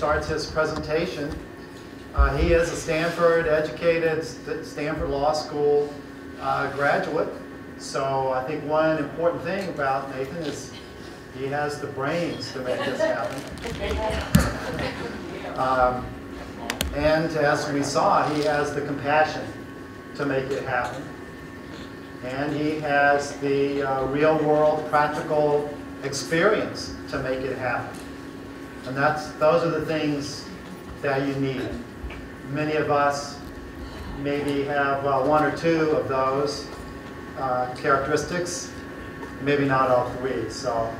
starts his presentation. Uh, he is a Stanford educated, Stanford Law School uh, graduate. So I think one important thing about Nathan is he has the brains to make this happen. Um, and as we saw, he has the compassion to make it happen. And he has the uh, real world practical experience to make it happen. And that's, those are the things that you need. Many of us maybe have uh, one or two of those uh, characteristics, maybe not all three. So,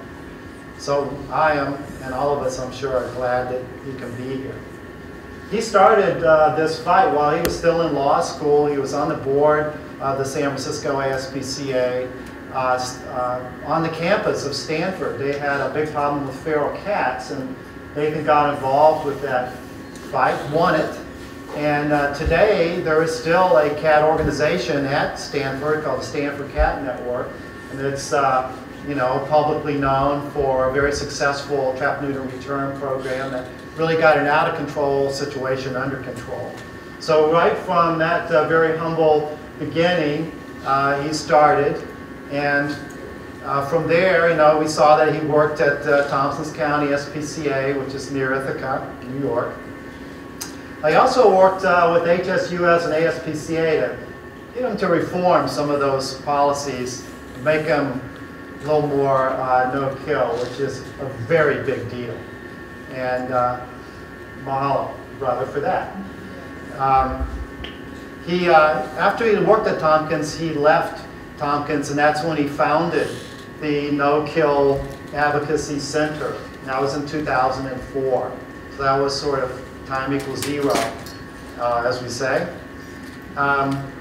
so I am, and all of us I'm sure are glad that he can be here. He started uh, this fight while he was still in law school. He was on the board of the San Francisco ASPCA. Uh, uh, on the campus of Stanford, they had a big problem with feral cats, and Nathan got involved with that fight, won it, and uh, today there is still a cat organization at Stanford called the Stanford Cat Network, and it's uh, you know publicly known for a very successful trap neuter return program that really got an out of control situation under control. So right from that uh, very humble beginning, uh, he started, and uh, from there, you know, we saw that he worked at uh, Tompkins County SPCA, which is near Ithaca, New York. I also worked uh, with HSUS and ASPCA to get them to reform some of those policies, make them a little more uh, no-kill, which is a very big deal. And uh, mahalo, brother, for that. Um, he, uh, after he worked at Tompkins, he left Tompkins, and that's when he founded the No Kill Advocacy Center. That was in 2004. So that was sort of time equals zero, uh, as we say. Um,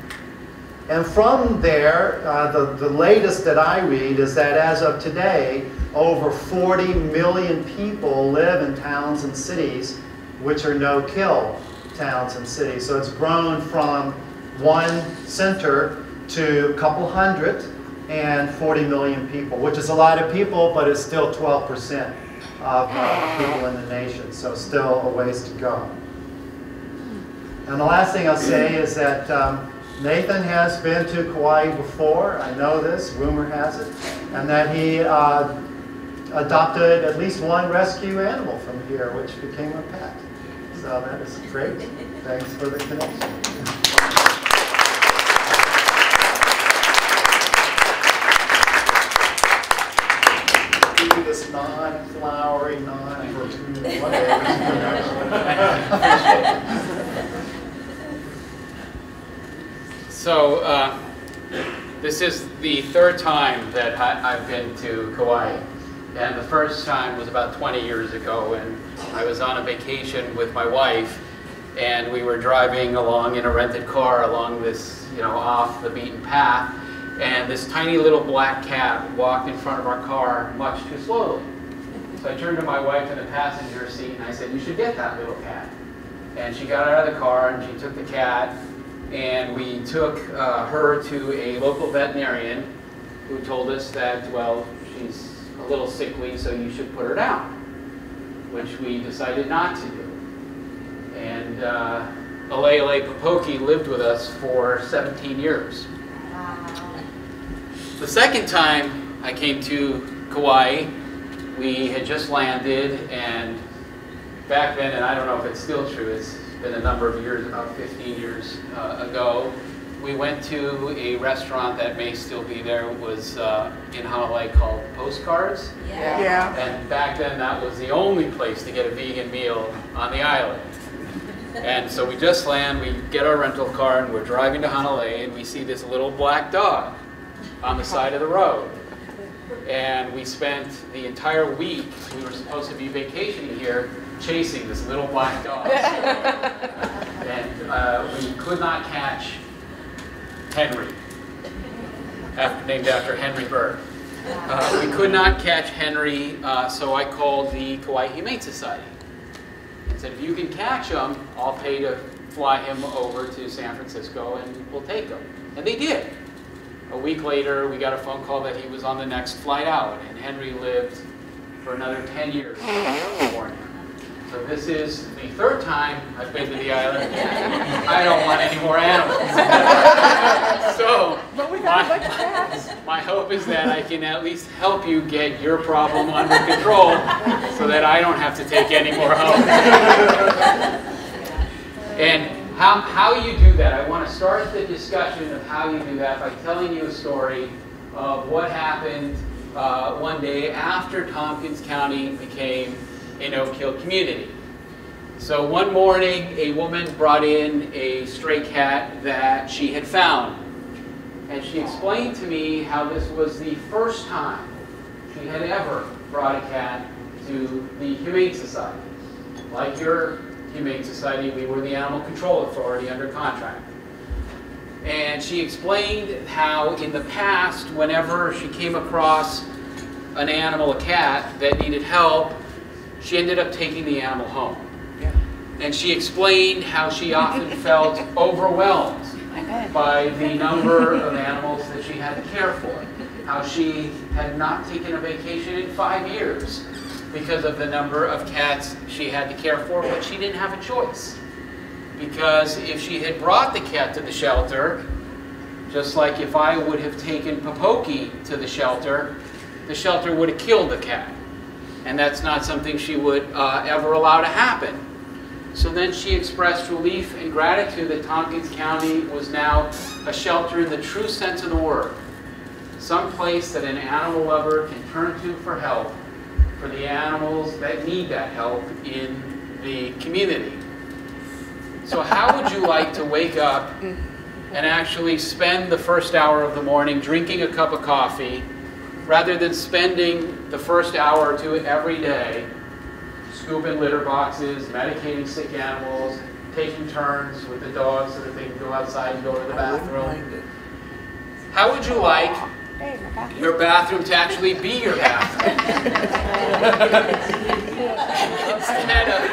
and from there, uh, the, the latest that I read is that as of today, over 40 million people live in towns and cities which are no-kill towns and cities. So it's grown from one center to a couple hundred and 40 million people, which is a lot of people, but it's still 12% of uh, people in the nation, so still a ways to go. And the last thing I'll say is that um, Nathan has been to Kauai before, I know this, rumor has it, and that he uh, adopted at least one rescue animal from here, which became a pet. So that is great. Thanks for the connection. This non-flowery, non-fruity, whatever. so, uh, this is the third time that I, have been to Kauai. And the first time was about 20 years ago, and I was on a vacation with my wife, and we were driving along in a rented car along this, you know, off the beaten path, and this tiny little black cat walked in front of our car much too slowly. So I turned to my wife in the passenger seat and I said, you should get that little cat. And she got out of the car and she took the cat and we took uh, her to a local veterinarian who told us that, well, she's a little sickly, so you should put her down, which we decided not to do. And uh, Alele Popoki lived with us for 17 years. The second time I came to Kauai, we had just landed, and back then, and I don't know if it's still true, it's been a number of years, about 15 years uh, ago, we went to a restaurant that may still be there. It was uh, in Honolulu called Postcards. Yeah. yeah. And back then, that was the only place to get a vegan meal on the island. And so we just land, we get our rental car, and we're driving to Hanalei, and we see this little black dog on the side of the road. And we spent the entire week, we were supposed to be vacationing here, chasing this little black dog. and uh, we could not catch Henry, after, named after Henry Bergh. Uh, we could not catch Henry, uh, so I called the Kauai Humane Society. and said, if you can catch him, I'll pay to fly him over to San Francisco and we'll take him. And they did. A week later, we got a phone call that he was on the next flight out, and Henry lived for another 10 years in California. So this is the third time I've been to the island. I don't want any more animals. so But we got a bunch of my, cats. my hope is that I can at least help you get your problem under control so that I don't have to take any more home. and how, how you do that, I want to start the discussion of how you do that by telling you a story of what happened uh, one day after Tompkins County became a no-kill community. So one morning, a woman brought in a stray cat that she had found. And she explained to me how this was the first time she had ever brought a cat to the Humane Society. Like your Humane Society, we were the Animal Control Authority under contract. And she explained how in the past, whenever she came across an animal, a cat, that needed help, she ended up taking the animal home. And she explained how she often felt overwhelmed by the number of animals that she had to care for. How she had not taken a vacation in five years because of the number of cats she had to care for, but she didn't have a choice. Because if she had brought the cat to the shelter, just like if I would have taken Popoki to the shelter, the shelter would have killed the cat. And that's not something she would uh, ever allow to happen. So then she expressed relief and gratitude that Tompkins County was now a shelter in the true sense of the word. Some place that an animal lover can turn to for help for the animals that need that help in the community. So how would you like to wake up and actually spend the first hour of the morning drinking a cup of coffee rather than spending the first hour or two every day scooping litter boxes, medicating sick animals, taking turns with the dogs so that they can go outside and go to the bathroom. How would you like Hey, my back. Your bathroom to actually be your bathroom? instead of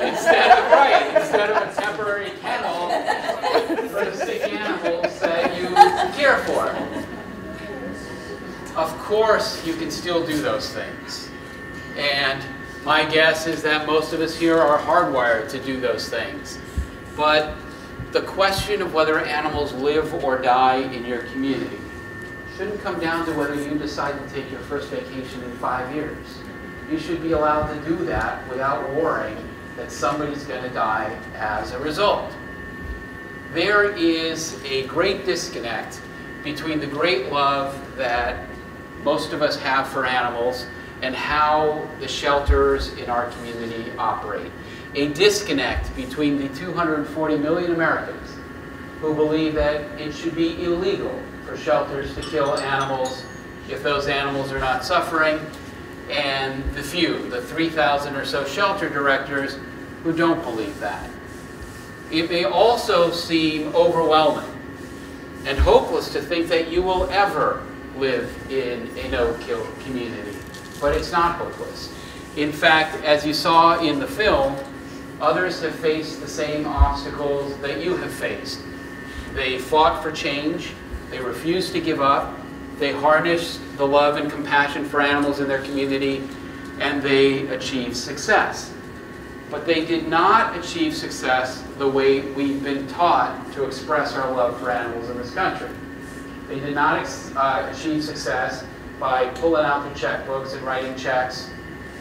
instead of right, instead of a temporary kennel for the sick animals that you care for. Of course, you can still do those things. And my guess is that most of us here are hardwired to do those things. But the question of whether animals live or die in your community shouldn't come down to whether you decide to take your first vacation in five years. You should be allowed to do that without worrying that somebody's going to die as a result. There is a great disconnect between the great love that most of us have for animals and how the shelters in our community operate. A disconnect between the 240 million Americans who believe that it should be illegal for shelters to kill animals if those animals are not suffering, and the few, the 3,000 or so shelter directors who don't believe that. It may also seem overwhelming and hopeless to think that you will ever live in a no-kill community, but it's not hopeless. In fact, as you saw in the film, others have faced the same obstacles that you have faced. They fought for change, they refused to give up, they harnessed the love and compassion for animals in their community, and they achieved success. But they did not achieve success the way we've been taught to express our love for animals in this country. They did not uh, achieve success by pulling out their checkbooks and writing checks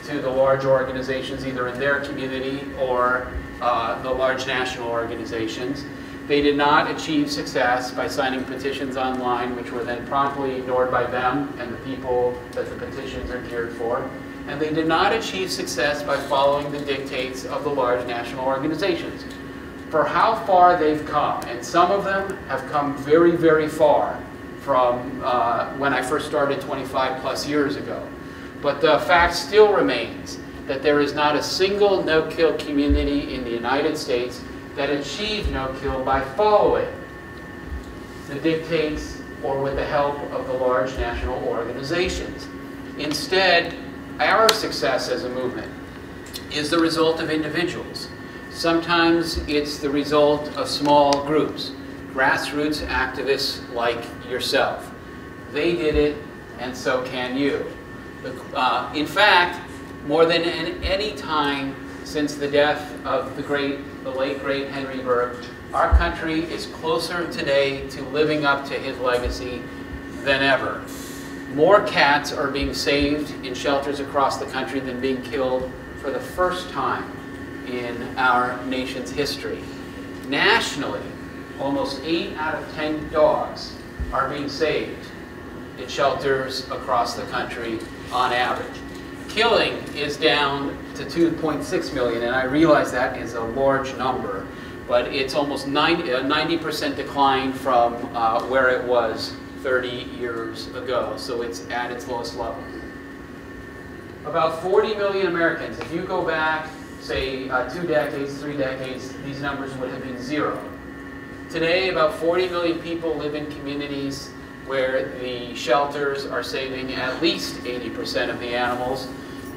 to the large organizations, either in their community or uh, the large national organizations. They did not achieve success by signing petitions online, which were then promptly ignored by them and the people that the petitions are geared for. And they did not achieve success by following the dictates of the large national organizations. For how far they've come, and some of them have come very, very far from uh, when I first started 25 plus years ago. But the fact still remains that there is not a single no-kill community in the United States that achieve no-kill by following the dictates or with the help of the large national organizations. Instead, our success as a movement is the result of individuals. Sometimes it's the result of small groups grassroots activists like yourself. They did it, and so can you. Uh, in fact, more than any time since the death of the great, the late great Henry Bergh, our country is closer today to living up to his legacy than ever. More cats are being saved in shelters across the country than being killed for the first time in our nation's history. Nationally, almost 8 out of 10 dogs are being saved in shelters across the country on average. Killing is down to 2.6 million, and I realize that is a large number, but it's almost 90, a 90% decline from uh, where it was 30 years ago, so it's at its lowest level. About 40 million Americans, if you go back, say, uh, two decades, three decades, these numbers would have been zero. Today, about 40 million people live in communities where the shelters are saving at least 80% of the animals.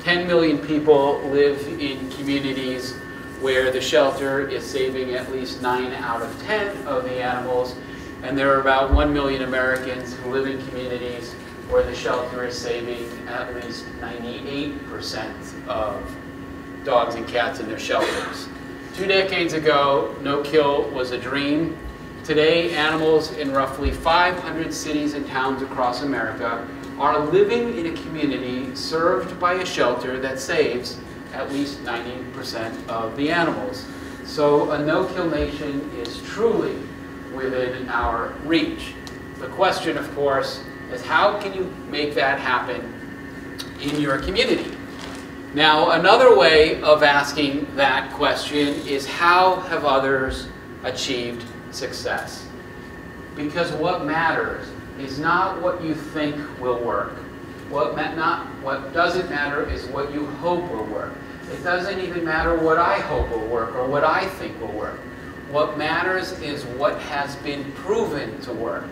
10 million people live in communities where the shelter is saving at least 9 out of 10 of the animals. And there are about 1 million Americans who live in communities where the shelter is saving at least 98% of dogs and cats in their shelters. Two decades ago, no kill was a dream. Today, animals in roughly 500 cities and towns across America are living in a community served by a shelter that saves at least 90% of the animals. So a no-kill nation is truly within our reach. The question, of course, is how can you make that happen in your community? Now, another way of asking that question is how have others achieved success. Because what matters is not what you think will work. What, not, what doesn't matter is what you hope will work. It doesn't even matter what I hope will work or what I think will work. What matters is what has been proven to work.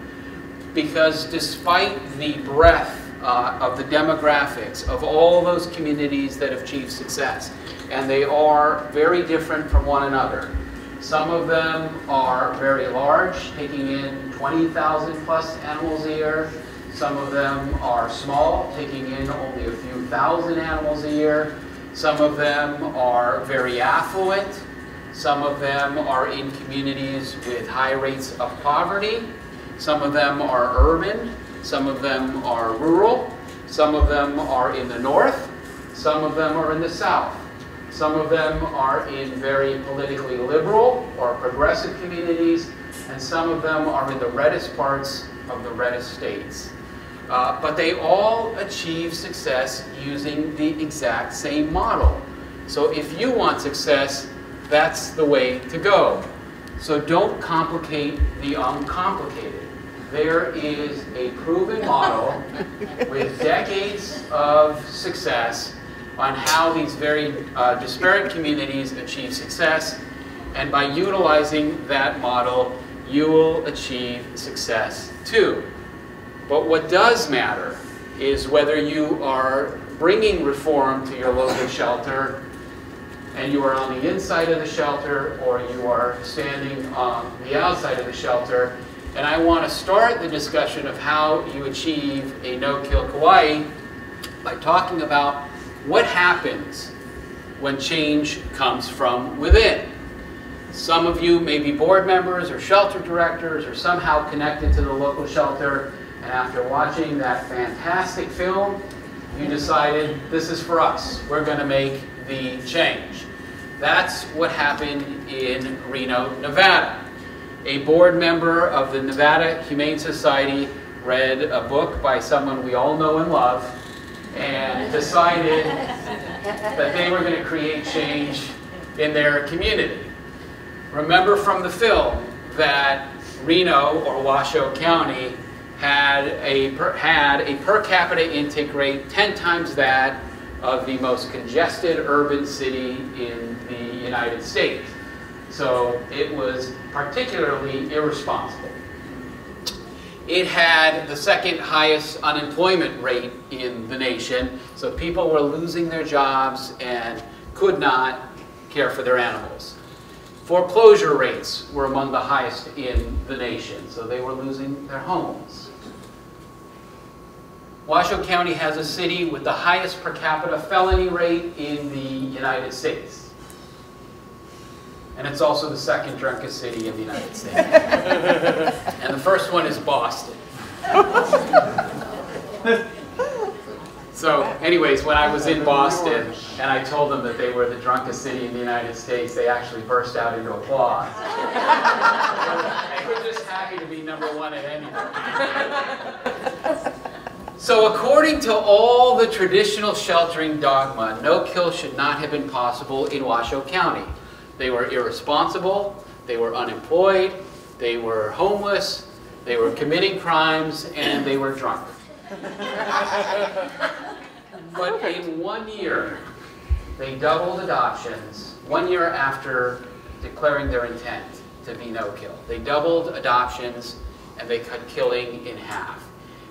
Because despite the breadth uh, of the demographics of all those communities that have achieved success, and they are very different from one another, some of them are very large, taking in 20,000 plus animals a year. Some of them are small, taking in only a few thousand animals a year. Some of them are very affluent. Some of them are in communities with high rates of poverty. Some of them are urban. Some of them are rural. Some of them are in the north. Some of them are in the south. Some of them are in very politically liberal or progressive communities, and some of them are in the reddest parts of the reddest states. Uh, but they all achieve success using the exact same model. So if you want success, that's the way to go. So don't complicate the uncomplicated. There is a proven model with decades of success on how these very uh, disparate communities achieve success. And by utilizing that model, you will achieve success too. But what does matter is whether you are bringing reform to your local shelter and you are on the inside of the shelter or you are standing on the outside of the shelter. And I want to start the discussion of how you achieve a no-kill Kauai by talking about what happens when change comes from within? Some of you may be board members or shelter directors or somehow connected to the local shelter, and after watching that fantastic film, you decided this is for us. We're going to make the change. That's what happened in Reno, Nevada. A board member of the Nevada Humane Society read a book by someone we all know and love, and decided that they were going to create change in their community. Remember from the film that Reno or Washoe County had a per, had a per capita intake rate 10 times that of the most congested urban city in the United States. So it was particularly irresponsible. It had the second highest unemployment rate in the nation, so people were losing their jobs and could not care for their animals. Foreclosure rates were among the highest in the nation, so they were losing their homes. Washoe County has a city with the highest per capita felony rate in the United States. And it's also the second drunkest city in the United States. and the first one is Boston. So anyways, when I was in Boston and I told them that they were the drunkest city in the United States, they actually burst out into applause. they were just happy to be number one at anything. So according to all the traditional sheltering dogma, no kill should not have been possible in Washoe County. They were irresponsible, they were unemployed, they were homeless, they were committing crimes, and they were drunk. But in one year, they doubled adoptions, one year after declaring their intent to be no-kill. They doubled adoptions and they cut killing in half.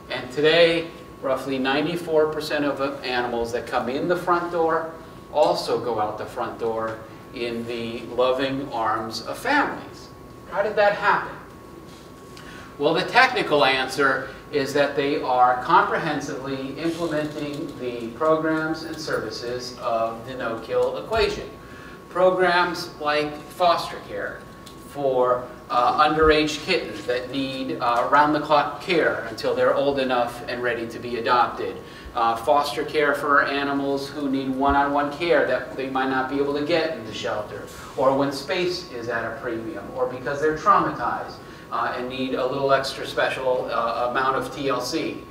And today, roughly 94% of animals that come in the front door also go out the front door in the loving arms of families. How did that happen? Well, the technical answer is that they are comprehensively implementing the programs and services of the no-kill equation. Programs like foster care for uh, underage kittens that need uh, round-the-clock care until they're old enough and ready to be adopted. Uh, foster care for animals who need one-on-one care that they might not be able to get in the shelter, or when space is at a premium, or because they're traumatized uh, and need a little extra special uh, amount of TLC.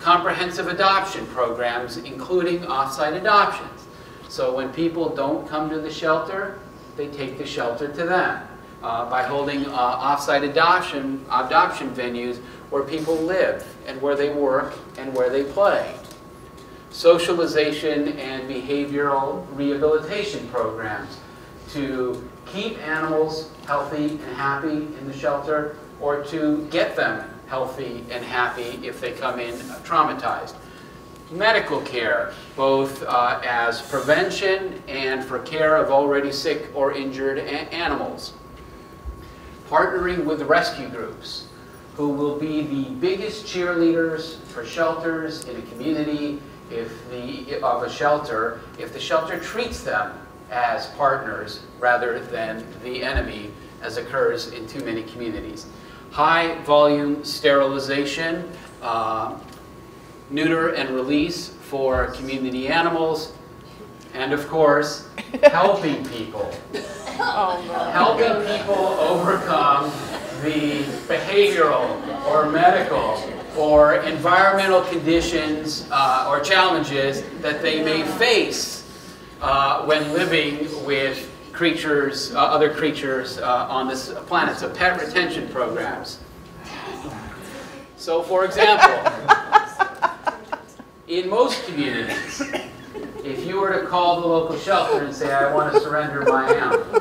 Comprehensive adoption programs, including off-site adoptions. So when people don't come to the shelter, they take the shelter to them uh, by holding uh, off-site adoption, adoption venues where people live and where they work and where they play. Socialization and behavioral rehabilitation programs to keep animals healthy and happy in the shelter or to get them healthy and happy if they come in traumatized. Medical care, both uh, as prevention and for care of already sick or injured animals. Partnering with rescue groups who will be the biggest cheerleaders for shelters in a community if the, of a shelter, if the shelter treats them as partners rather than the enemy as occurs in too many communities. High volume sterilization, uh, neuter and release for community animals, and of course, helping people. Oh, no. Helping people overcome the behavioral or medical or environmental conditions uh, or challenges that they may face uh, when living with creatures, uh, other creatures uh, on this planet. So pet retention programs. So for example, in most communities, if you were to call the local shelter and say, I want to surrender my animal,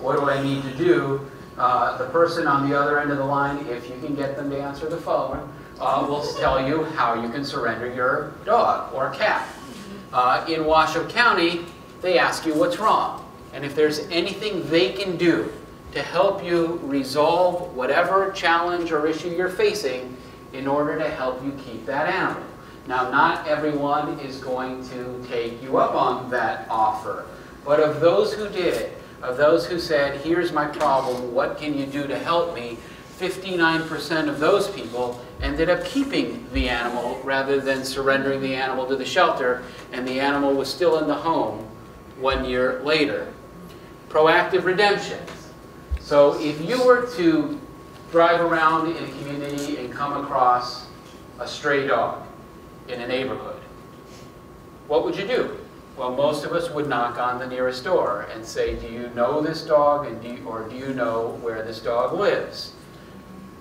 what do I need to do? Uh, the person on the other end of the line, if you can get them to answer the phone, uh, will tell you how you can surrender your dog or cat. Uh, in Washoe County, they ask you what's wrong. And if there's anything they can do to help you resolve whatever challenge or issue you're facing in order to help you keep that animal. Now, not everyone is going to take you up on that offer, but of those who did, of those who said, here's my problem, what can you do to help me, 59% of those people ended up keeping the animal rather than surrendering the animal to the shelter, and the animal was still in the home one year later. Proactive redemptions. So if you were to drive around in a community and come across a stray dog in a neighborhood, what would you do? Well, most of us would knock on the nearest door and say, do you know this dog and do you, or do you know where this dog lives?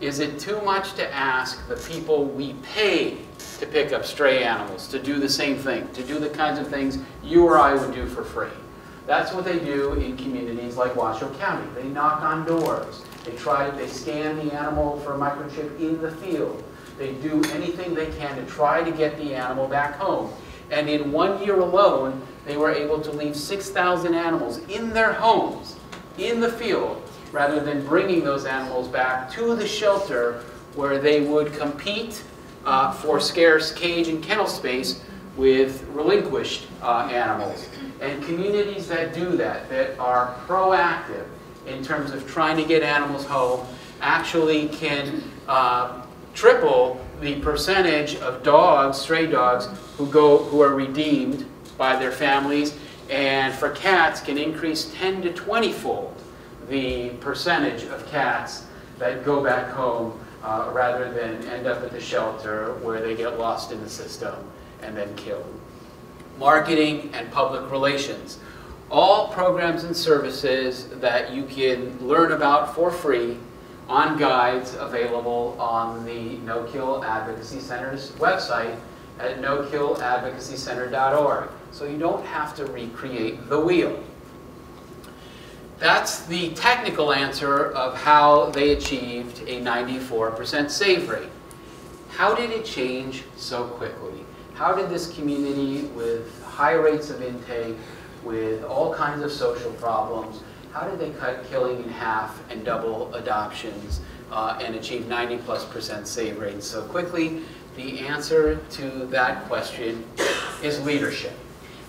Is it too much to ask the people we pay to pick up stray animals to do the same thing, to do the kinds of things you or I would do for free? That's what they do in communities like Washoe County. They knock on doors. They try, they scan the animal for a microchip in the field. They do anything they can to try to get the animal back home. And in one year alone, they were able to leave 6,000 animals in their homes in the field rather than bringing those animals back to the shelter where they would compete uh, for scarce cage and kennel space with relinquished uh, animals. And communities that do that, that are proactive in terms of trying to get animals home, actually can uh, triple the percentage of dogs, stray dogs, who go who are redeemed by their families, and for cats can increase 10 to 20 fold the percentage of cats that go back home uh, rather than end up at the shelter where they get lost in the system and then killed. Marketing and public relations. All programs and services that you can learn about for free on guides available on the No Kill Advocacy Center's website at nokilladvocacycenter.org. So you don't have to recreate the wheel. That's the technical answer of how they achieved a 94% save rate. How did it change so quickly? How did this community with high rates of intake, with all kinds of social problems, how did they cut killing in half and double adoptions uh, and achieve 90 plus percent save rates so quickly? The answer to that question is leadership.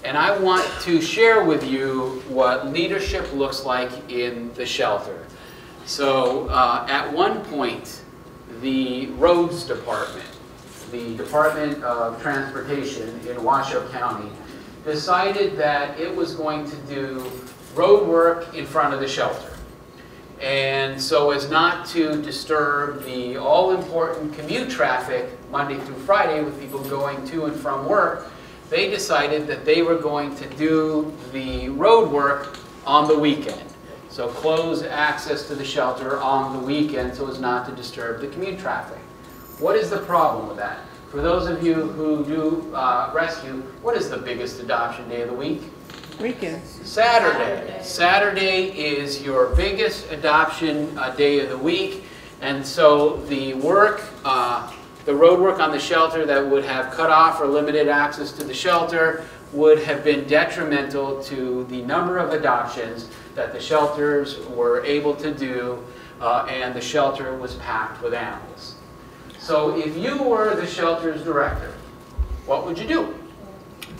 And I want to share with you what leadership looks like in the shelter. So uh, at one point, the roads department, the Department of Transportation in Washoe County, decided that it was going to do road work in front of the shelter. And so as not to disturb the all-important commute traffic Monday through Friday with people going to and from work, they decided that they were going to do the road work on the weekend. So close access to the shelter on the weekend so as not to disturb the commute traffic. What is the problem with that? For those of you who do uh, rescue, what is the biggest adoption day of the week? Weekends. Saturday. Saturday is your biggest adoption uh, day of the week. And so the work, uh, the road work on the shelter that would have cut off or limited access to the shelter would have been detrimental to the number of adoptions that the shelters were able to do uh, and the shelter was packed with animals. So if you were the shelter's director, what would you do?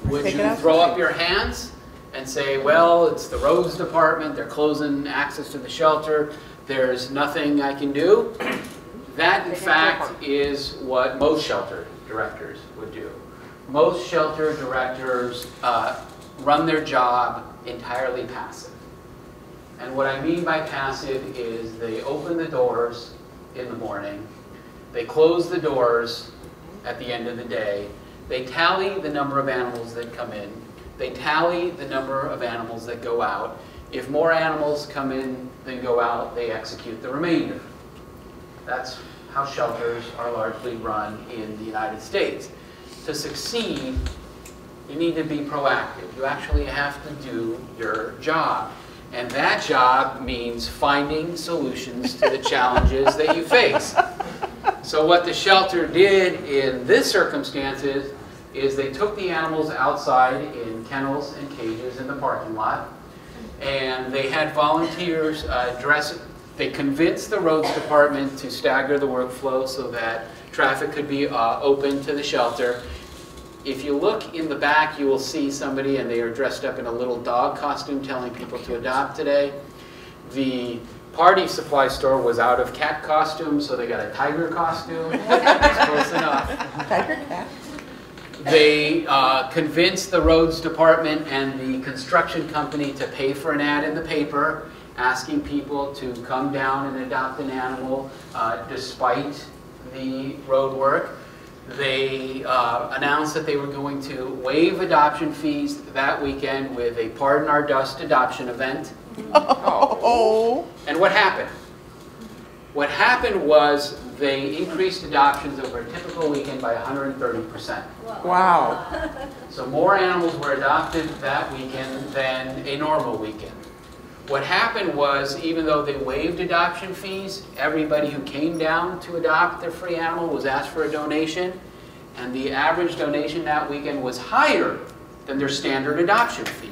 Would Take you throw up your hands and say, well, it's the roads department, they're closing access to the shelter, there's nothing I can do? That, in Take it to fact, is what most shelter directors would do. Most shelter directors uh, run their job entirely passive. And what I mean by passive is they open the doors in the morning, they close the doors at the end of the day, they tally the number of animals that come in, they tally the number of animals that go out. If more animals come in than go out, they execute the remainder. That's how shelters are largely run in the United States. To succeed, you need to be proactive. You actually have to do your job. And that job means finding solutions to the challenges that you face. So what the shelter did in this circumstance is they took the animals outside in kennels and cages in the parking lot, and they had volunteers uh, dress, they convinced the roads department to stagger the workflow so that traffic could be uh, open to the shelter. If you look in the back, you will see somebody, and they are dressed up in a little dog costume telling people to adopt today. The party supply store was out of cat costumes, so they got a tiger costume. That's close enough Tiger cat. They uh, convinced the roads department and the construction company to pay for an ad in the paper asking people to come down and adopt an animal uh, despite the road work. They uh, announced that they were going to waive adoption fees that weekend with a Pardon Our Dust adoption event. Oh. And what happened? What happened was they increased adoptions over a typical weekend by 130%. Wow. So more animals were adopted that weekend than a normal weekend. What happened was, even though they waived adoption fees, everybody who came down to adopt their free animal was asked for a donation, and the average donation that weekend was higher than their standard adoption fee.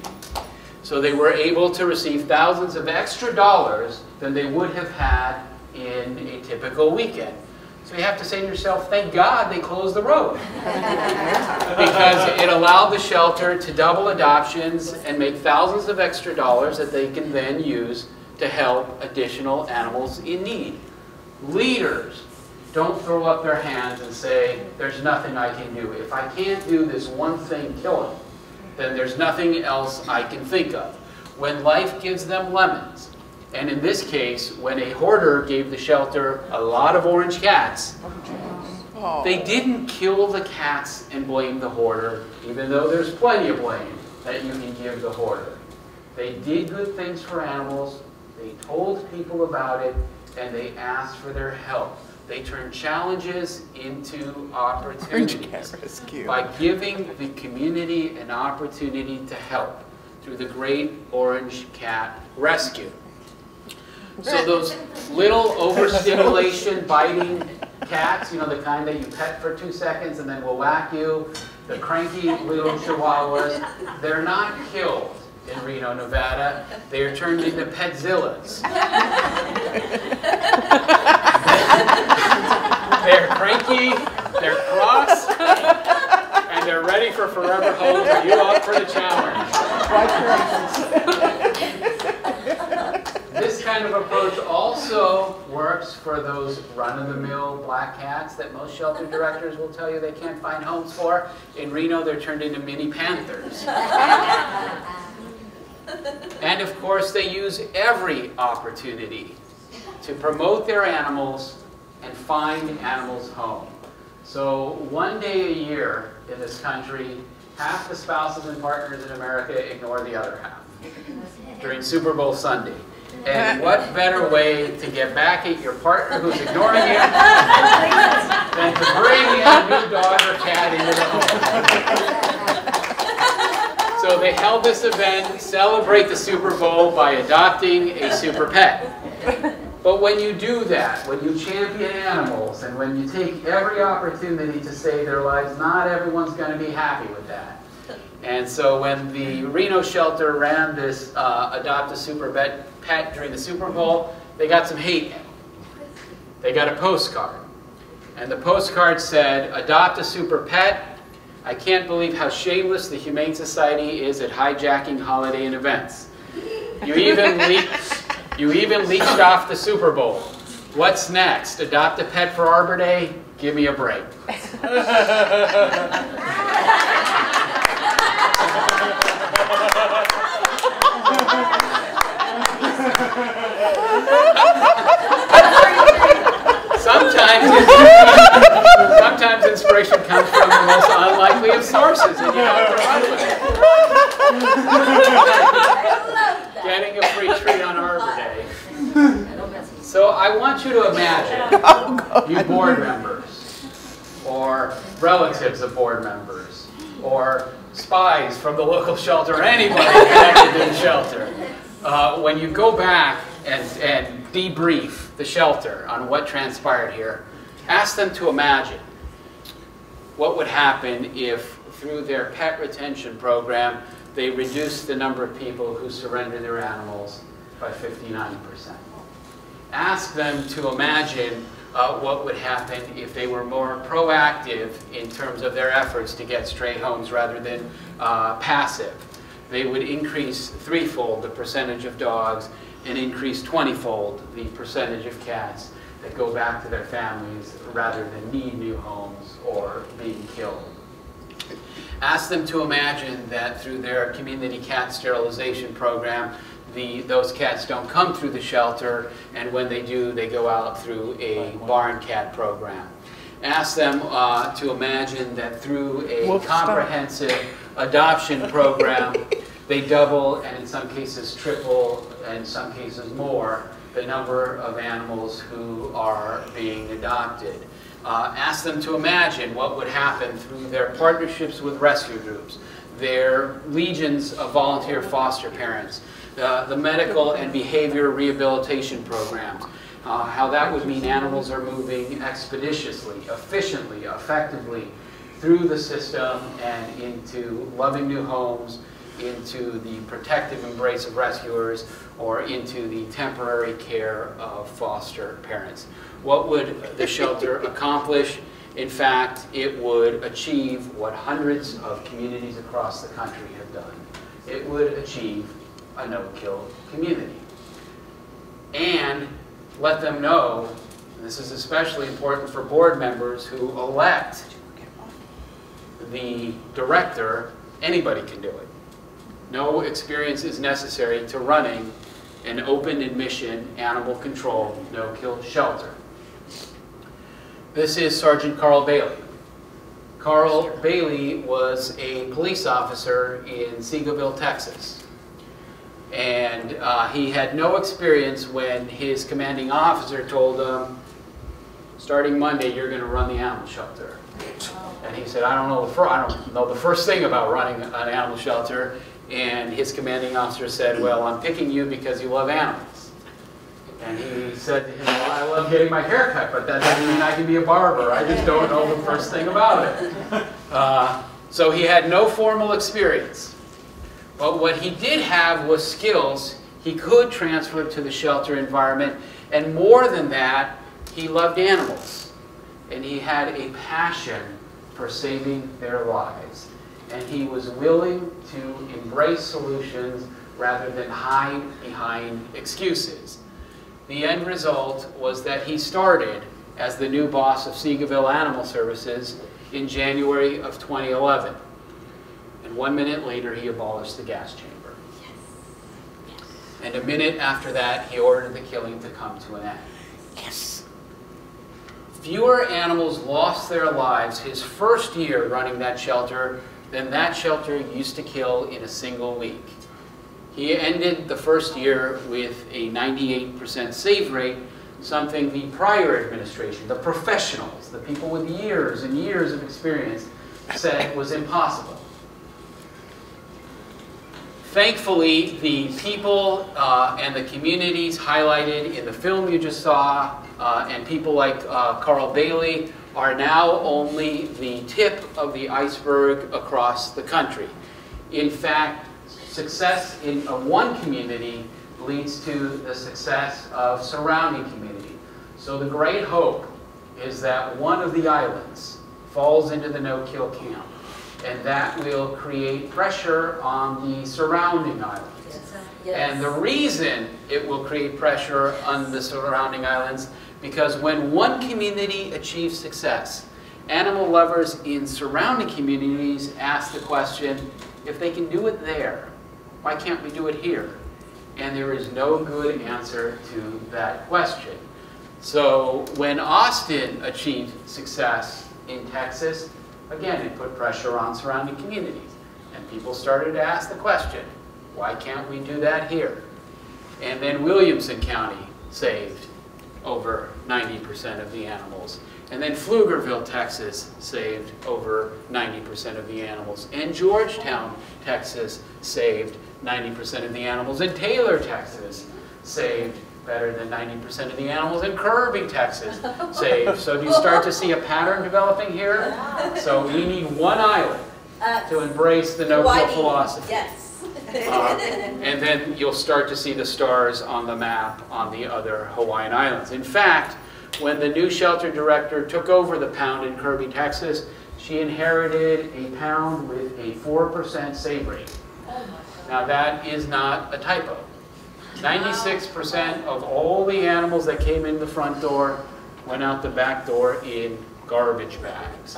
So So they were able to receive thousands of extra dollars than they would have had in a typical weekend. So you have to say to yourself, thank God they closed the road. because it allowed the shelter to double adoptions and make thousands of extra dollars that they can then use to help additional animals in need. Leaders don't throw up their hands and say, there's nothing I can do. If I can't do this one thing, kill him, then there's nothing else I can think of. When life gives them lemons, and in this case, when a hoarder gave the shelter a lot of orange cats, Oh. they didn't kill the cats and blame the hoarder, even though there's plenty of blame that you can give the hoarder. They did good things for animals, they told people about it, and they asked for their help. They turned challenges into opportunities by giving the community an opportunity to help through the Great Orange Cat Rescue. So those little overstimulation biting cats, you know, the kind that you pet for two seconds and then will whack you, the cranky little chihuahuas, they're not killed in Reno, Nevada. They are turned into petzillas. They're cranky, they're cross, and they're ready for forever homes. Are you up for the challenge? This kind of approach also works for those run-of-the-mill black cats that most shelter directors will tell you they can't find homes for. In Reno, they're turned into mini panthers. And of course, they use every opportunity to promote their animals and find animals home. So one day a year in this country, half the spouses and partners in America ignore the other half during Super Bowl Sunday. And what better way to get back at your partner who's ignoring you than to bring in a new dog or cat into the home? So they held this event, celebrate the Super Bowl by adopting a super pet. But when you do that, when you champion animals, and when you take every opportunity to save their lives, not everyone's going to be happy with that. And so when the Reno shelter ran this uh, Adopt a Super Pet, pet during the Super Bowl, they got some hate mail. They got a postcard. And the postcard said, Adopt a Super Pet. I can't believe how shameless the Humane Society is at hijacking holiday and events. You even leaked, you even leached off the Super Bowl. What's next? Adopt a pet for Arbor Day? Give me a break. Sometimes, sometimes inspiration comes from the most unlikely of sources, and you have to run with it. Getting a free treat on Arbor Day. So I want you to imagine you board members, or relatives of board members, or spies from the local shelter, or anybody connected to the shelter. Uh, when you go back and, and debrief the shelter on what transpired here, ask them to imagine what would happen if, through their pet retention program, they reduced the number of people who surrender their animals by 59%. Ask them to imagine uh, what would happen if they were more proactive in terms of their efforts to get stray homes rather than uh, passive. They would increase threefold the percentage of dogs and increase 20-fold the percentage of cats that go back to their families rather than need new homes or being killed. Ask them to imagine that through their community cat sterilization program, the, those cats don't come through the shelter, and when they do, they go out through a barn cat program. Ask them uh, to imagine that through a Wolf stop. comprehensive adoption program, they double and in some cases triple, and in some cases more, the number of animals who are being adopted. Uh, ask them to imagine what would happen through their partnerships with rescue groups, their legions of volunteer foster parents, the medical and behavior rehabilitation programs, uh, how that would mean animals are moving expeditiously, efficiently, effectively through the system and into loving new homes into the protective embrace of rescuers or into the temporary care of foster parents. What would the shelter accomplish? In fact, it would achieve what hundreds of communities across the country have done. It would achieve a no-kill community. And let them know, this is especially important for board members who elect the director, anybody can do it. No experience is necessary to running an open admission animal control no-kill shelter. This is Sergeant Carl Bailey. Carl Bailey was a police officer in Seagoville, Texas. And uh, he had no experience when his commanding officer told him, starting Monday, you're going to run the animal shelter. And he said, I don't know the I don't know the first thing about running an animal shelter. And his commanding officer said, well, I'm picking you because you love animals. And he said to him, well, I love getting my hair cut, but that doesn't mean I can be a barber. I just don't know the first thing about it. Uh, so he had no formal experience. But what he did have was skills he could transfer to the shelter environment. And more than that, he loved animals. And he had a passion for saving their lives. And he was willing to embrace solutions rather than hide behind excuses. The end result was that he started as the new boss of Seagoville Animal Services in January of 2011. And one minute later, he abolished the gas chamber. Yes. And a minute after that, he ordered the killing to come to an end. Yes. Fewer animals lost their lives his first year running that shelter than that shelter used to kill in a single week. He ended the first year with a 98% save rate, something the prior administration, the professionals, the people with years and years of experience, said was impossible. Thankfully, the people uh, and the communities highlighted in the film you just saw, uh, and people like uh, Carl Bailey, are now only the tip of the iceberg across the country. In fact, success in one community leads to the success of surrounding community. So the great hope is that one of the islands falls into the no-kill camp, and that will create pressure on the surrounding islands. And the reason it will create pressure on the surrounding islands, because when one community achieves success, animal lovers in surrounding communities ask the question, if they can do it there, why can't we do it here? And there is no good answer to that question. So when Austin achieved success in Texas, again, it put pressure on surrounding communities. And people started to ask the question, why can't we do that here? And then Williamson County saved over 90% of the animals. And then Pflugerville, Texas saved over 90% of the animals. And Georgetown, Texas saved 90% of the animals. And Taylor, Texas saved better than 90% of the animals. And Kirby, Texas saved. So do you start to see a pattern developing here? So we need one island uh, to embrace the no-kill philosophy. Yes. Uh, and then you'll start to see the stars on the map on the other Hawaiian islands. In fact, when the new shelter director took over the pound in Kirby, Texas, she inherited a pound with a 4% save rate. Now that is not a typo. 96% of all the animals that came in the front door went out the back door in garbage bags.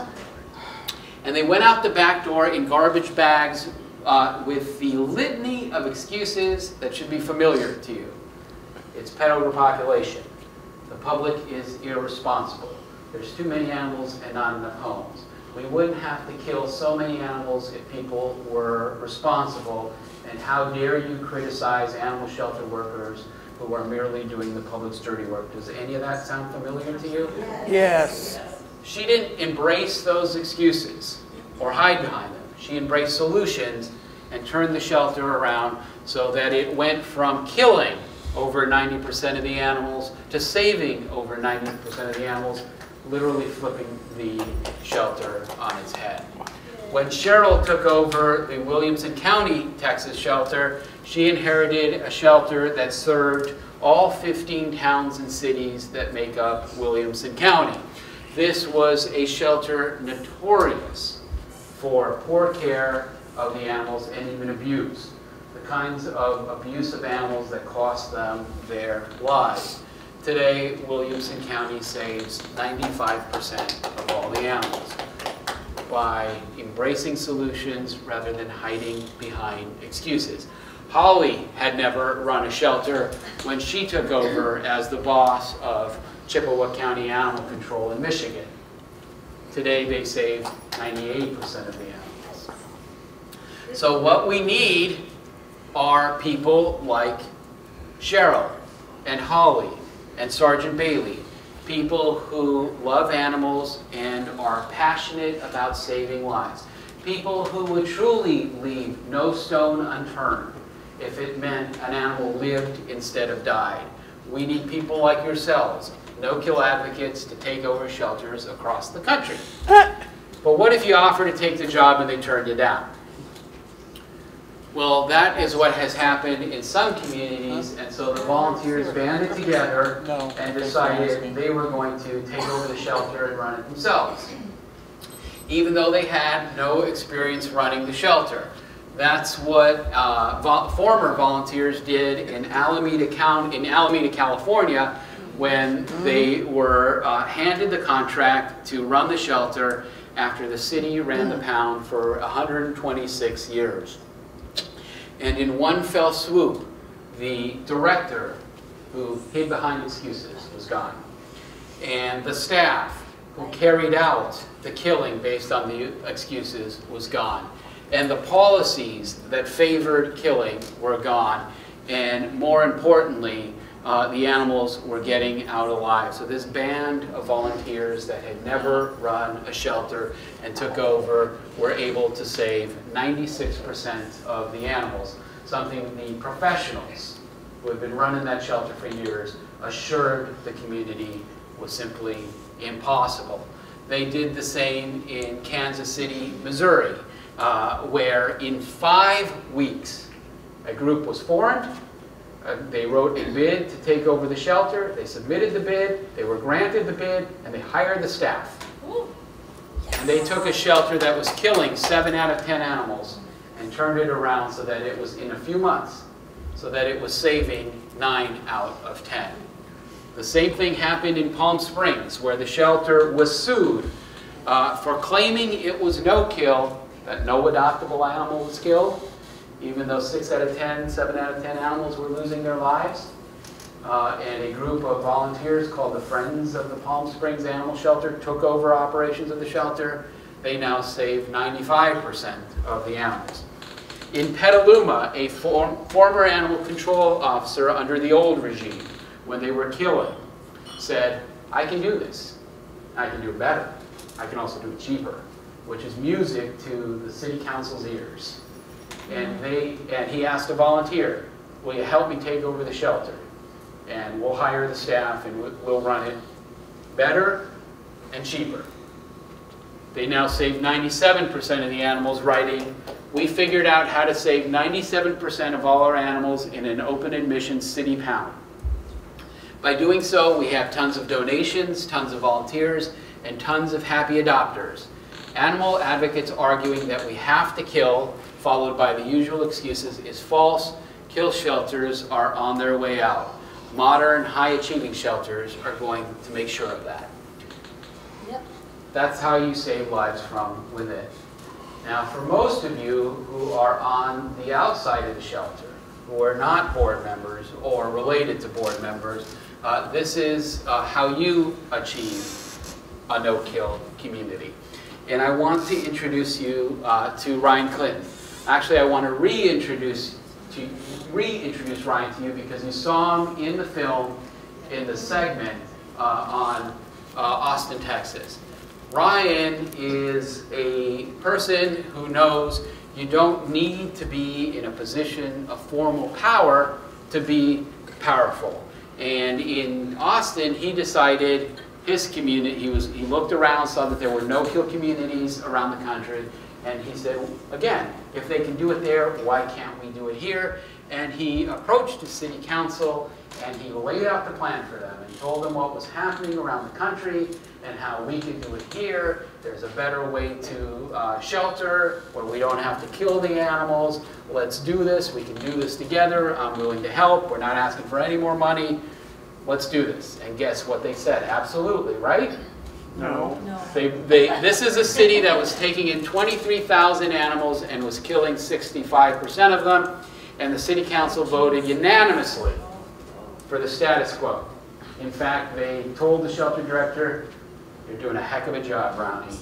And they went out the back door in garbage bags uh, with the litany of excuses that should be familiar to you. It's pet overpopulation. The public is irresponsible. There's too many animals and not enough homes. We wouldn't have to kill so many animals if people were responsible. And how dare you criticize animal shelter workers who are merely doing the public's dirty work? Does any of that sound familiar to you? Yes. She didn't embrace those excuses or hide behind them. She embraced solutions and turned the shelter around so that it went from killing over 90% of the animals to saving over 90% of the animals, literally flipping the shelter on its head. When Cheryl took over the Williamson County Texas shelter, she inherited a shelter that served all 15 towns and cities that make up Williamson County. This was a shelter notorious for poor care of the animals and even abuse. The kinds of abuse of animals that cost them their lives. Today, Williamson County saves 95% of all the animals by embracing solutions rather than hiding behind excuses. Holly had never run a shelter when she took over as the boss of Chippewa County Animal Control in Michigan. Today, they save 98% of the animals. So what we need are people like Cheryl and Holly and Sergeant Bailey, people who love animals and are passionate about saving lives, people who would truly leave no stone unturned if it meant an animal lived instead of died. We need people like yourselves, no-kill advocates, to take over shelters across the country. But what if you offer to take the job and they turn you down? Well, that is what has happened in some communities, and so the volunteers banded together and decided they were going to take over the shelter and run it themselves, even though they had no experience running the shelter. That's what uh, vo- former volunteers did in Alameda County, in Alameda, California, when they were uh, handed the contract to run the shelter after the city ran the pound for 126 years. And in one fell swoop, the director, who hid behind excuses, was gone. And the staff, who carried out the killing based on the excuses, was gone. And the policies that favored killing were gone. And more importantly, uh, the animals were getting out alive. So this band of volunteers that had never run a shelter and took over were able to save 96% of the animals, something the professionals who had been running that shelter for years assured the community was simply impossible. They did the same in Kansas City, Missouri, uh, where in five weeks a group was formed, uh, They wrote a bid to take over the shelter, they submitted the bid, they were granted the bid, and they hired the staff. And they took a shelter that was killing seven out of 10 animals and turned it around so that it was, in a few months, so that it was saving nine out of 10. The same thing happened in Palm Springs, where the shelter was sued uh, for claiming it was no-kill, that no adoptable animal was killed, even though six out of 10, seven out of 10 animals were losing their lives. Uh, and a group of volunteers called the Friends of the Palm Springs Animal Shelter took over operations of the shelter. They now save 95% of the animals. In Petaluma, a form, former animal control officer under the old regime, when they were killing, said, I can do this. I can do it better. I can also do it cheaper, which is music to the city council's ears. And they, and he asked a volunteer, will you help me take over the shelter? And we'll hire the staff and we- we'll run it better and cheaper. They now save 97% of the animals, writing, we figured out how to save 97% of all our animals in an open admission city pound. By doing so, we have tons of donations, tons of volunteers, and tons of happy adopters. Animal advocates arguing that we have to kill, followed by the usual excuses, is false. Kill shelters are on their way out. Modern, high-achieving shelters are going to make sure of that. Yep. That's how you save lives from within. Now, for most of you who are on the outside of the shelter, who are not board members or related to board members, uh, this is uh, how you achieve a no-kill community. And I want to introduce you uh, to Ryan Clinton. Actually, I want to reintroduce to reintroduce Ryan to you because you saw him in the film in the segment uh, on uh, Austin, Texas. Ryan is a person who knows you don't need to be in a position of formal power to be powerful. And in Austin, he decided his community, he, was, he looked around, saw that there were no-kill communities around the country, And he said, again, if they can do it there, why can't we do it here? And he approached the city council and he laid out the plan for them and told them what was happening around the country and how we could do it here. There's a better way to uh, shelter where we don't have to kill the animals. Let's do this. We can do this together. I'm willing to help. We're not asking for any more money. Let's do this. And guess what they said? Absolutely, right? No. They, they, this is a city that was taking in 23,000 animals and was killing 65% of them, and the city council voted unanimously for the status quo. In fact, they told the shelter director, you're doing a heck of a job, Brownie.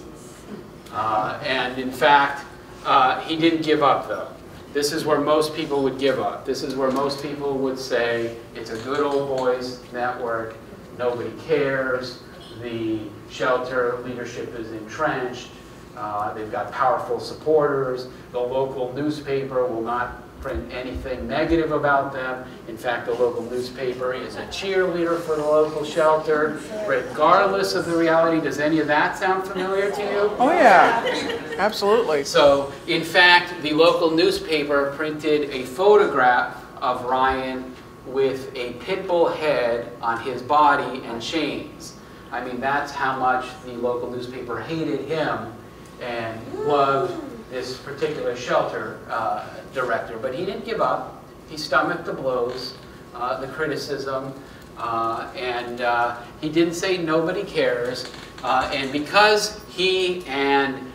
Uh, and in fact, uh, he didn't give up, though. This is where most people would give up. This is where most people would say, it's a good old boys network, nobody cares, the shelter leadership is entrenched, uh, they've got powerful supporters, the local newspaper will not print anything negative about them. In fact, the local newspaper is a cheerleader for the local shelter, regardless of the reality. Does any of that sound familiar to you? Oh, yeah. Absolutely. So, in fact, the local newspaper printed a photograph of Ryan with a pit bull head on his body and chains. I mean, that's how much the local newspaper hated him and loved this particular shelter uh, director. But he didn't give up. He stomached the blows, uh, the criticism, uh, and uh, he didn't say nobody cares. Uh, and because he and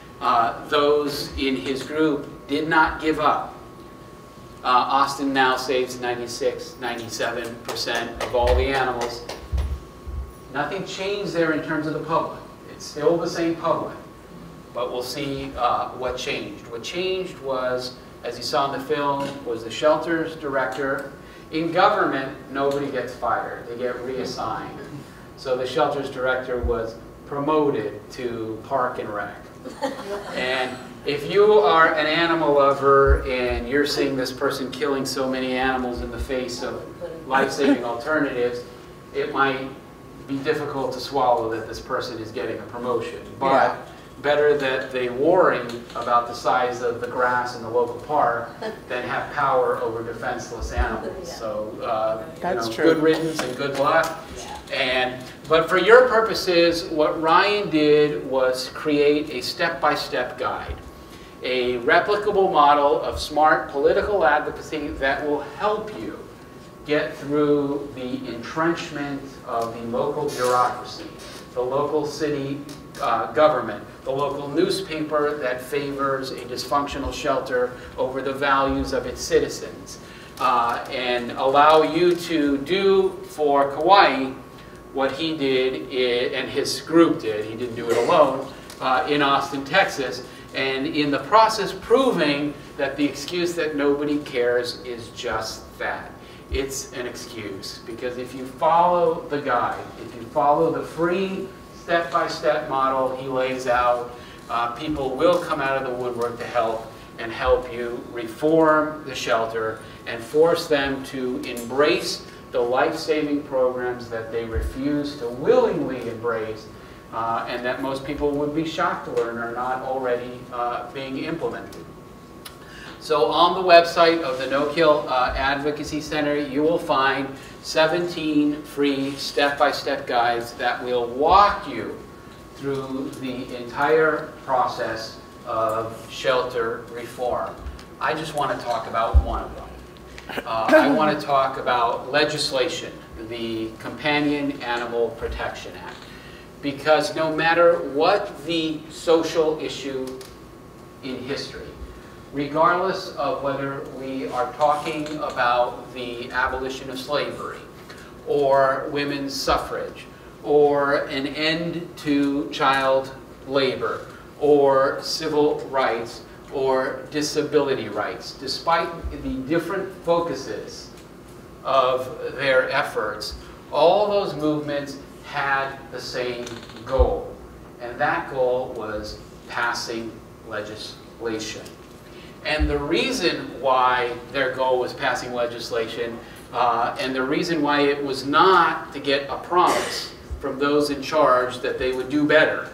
those in his group did not give up, Austin now saves 96, 97% of all the animals. Nothing changed there in terms of the public. It's still the same public but we'll see uh, what changed. What changed was, as you saw in the film, was the shelter's director. In government, nobody gets fired. They get reassigned. So the shelter's director was promoted to park and rec. And if you are an animal lover and you're seeing this person killing so many animals in the face of life-saving alternatives, it might be difficult to swallow that this person is getting a promotion. But Yeah better that they worry about the size of the grass in the local park than have power over defenseless animals. So, uh, you That's know, true. good riddance and good luck. And, but for your purposes, what Ryan did was create a step-by-step guide, a replicable model of smart political advocacy that will help you get through the entrenchment of the local bureaucracy, the local city uh, government, the local newspaper that favors a dysfunctional shelter over the values of its citizens, uh, and allow you to do for Kauai what he did and his group did. He didn't do it alone uh, in Austin, Texas, and in the process proving that the excuse that nobody cares is just that. It's an excuse because if you follow the guide, if you follow the free step-by-step model he lays out, uh, people will come out of the woodwork to help and help you reform the shelter and force them to embrace the life-saving programs that they refuse to willingly embrace uh, and that most people would be shocked to learn are not already uh, being implemented. So on the website of the No Kill uh, Advocacy Center, you will find 17 free step-by-step guides that will walk you through the entire process of shelter reform. I just want to talk about one of them. Uh, I want to talk about legislation, the Companion Animal Protection Act. Because no matter what the social issue in history, regardless of whether we are talking about the abolition of slavery, or women's suffrage, or an end to child labor, or civil rights, or disability rights, despite the different focuses of their efforts, all those movements had the same goal. And that goal was passing legislation. And the reason why their goal was passing legislation, uh, and the reason why it was not to get a promise from those in charge that they would do better,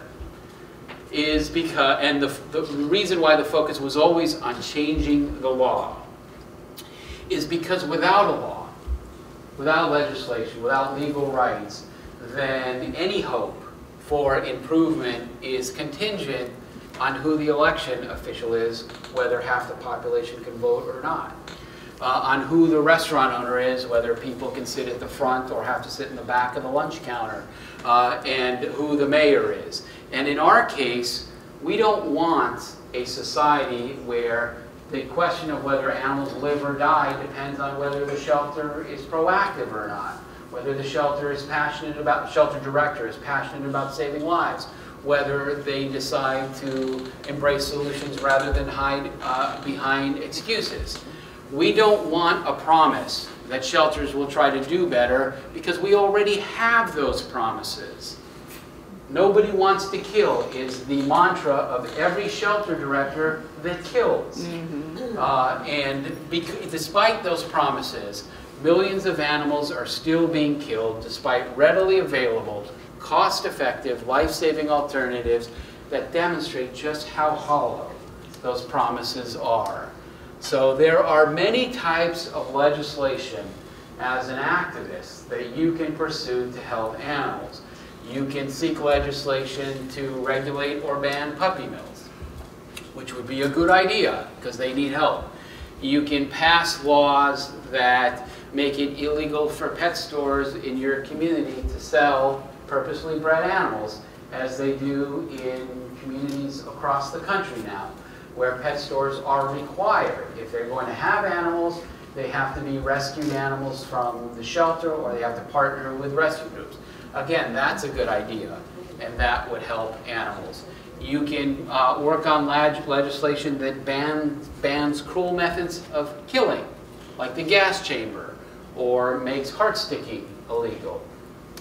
is because, and the, the reason why the focus was always on changing the law is because without a law, without legislation, without legal rights, then any hope for improvement is contingent on who the election official is, whether half the population can vote or not. Uh, on who the restaurant owner is, whether people can sit at the front or have to sit in the back of the lunch counter, uh, and who the mayor is. And in our case, we don't want a society where the question of whether animals live or die depends on whether the shelter is proactive or not, whether the shelter is passionate about, the shelter director is passionate about saving lives, whether they decide to embrace solutions rather than hide uh, behind excuses. We don't want a promise that shelters will try to do better because we already have those promises. Nobody wants to kill is the mantra of every shelter director that kills. Uh, and despite those promises, millions of animals are still being killed despite readily available, cost-effective, life-saving alternatives that demonstrate just how hollow those promises are. So there are many types of legislation as an activist that you can pursue to help animals. You can seek legislation to regulate or ban puppy mills, which would be a good idea because they need help. You can pass laws that make it illegal for pet stores in your community to sell purposely bred animals, as they do in communities across the country now, where pet stores are required. If they're going to have animals, they have to be rescued animals from the shelter or they have to partner with rescue groups. Again, that's a good idea, and that would help animals. You can uh, work on leg legislation that bans, bans cruel methods of killing, like the gas chamber, or makes heart sticking illegal.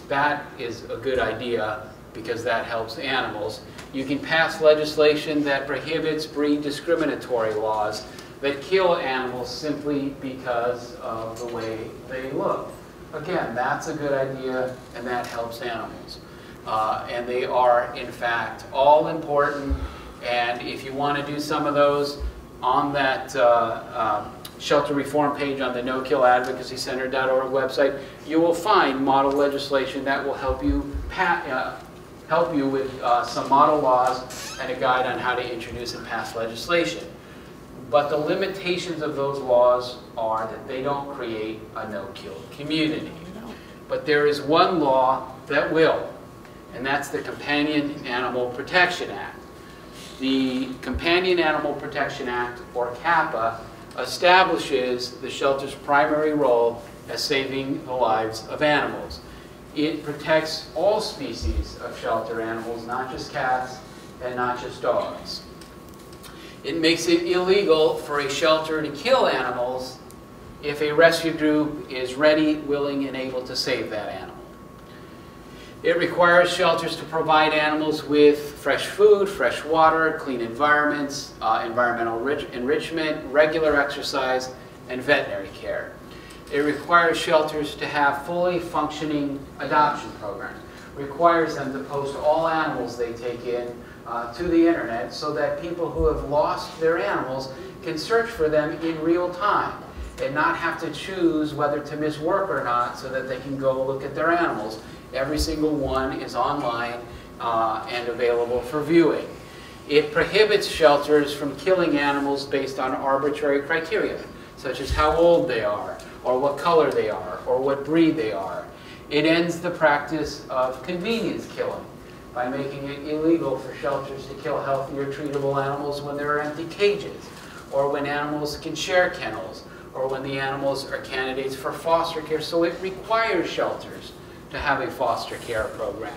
That is a good idea because that helps animals. You can pass legislation that prohibits breed discriminatory laws that kill animals simply because of the way they look. Again, that's a good idea and that helps animals. Uh, and they are, in fact, all important. And if you want to do some of those on that uh, uh, shelter reform page on the No Kill Advocacy Center.org website, you will find model legislation that will help you uh, help you with uh, some model laws and a guide on how to introduce and pass legislation. But the limitations of those laws are that they don't create a no-kill community. But there is one law that will, and that's the Companion Animal Protection Act. The Companion Animal Protection Act, or CAPA, establishes the shelter's primary role as saving the lives of animals. It protects all species of shelter animals, not just cats and not just dogs. It makes it illegal for a shelter to kill animals if a rescue group is ready, willing, and able to save that animal. It requires shelters to provide animals with fresh food, fresh water, clean environments, uh, environmental enrichment, regular exercise, and veterinary care. It requires shelters to have fully functioning adoption programs. Requires them to post all animals they take in uh, to the internet so that people who have lost their animals can search for them in real time and not have to choose whether to miss work or not so that they can go look at their animals. Every single one is online uh, and available for viewing. It prohibits shelters from killing animals based on arbitrary criteria, such as how old they are, or what color they are, or what breed they are. It ends the practice of convenience killing by making it illegal for shelters to kill healthier treatable animals when there are empty cages, or when animals can share kennels, or when the animals are candidates for foster care. So it requires shelters to have a foster care program.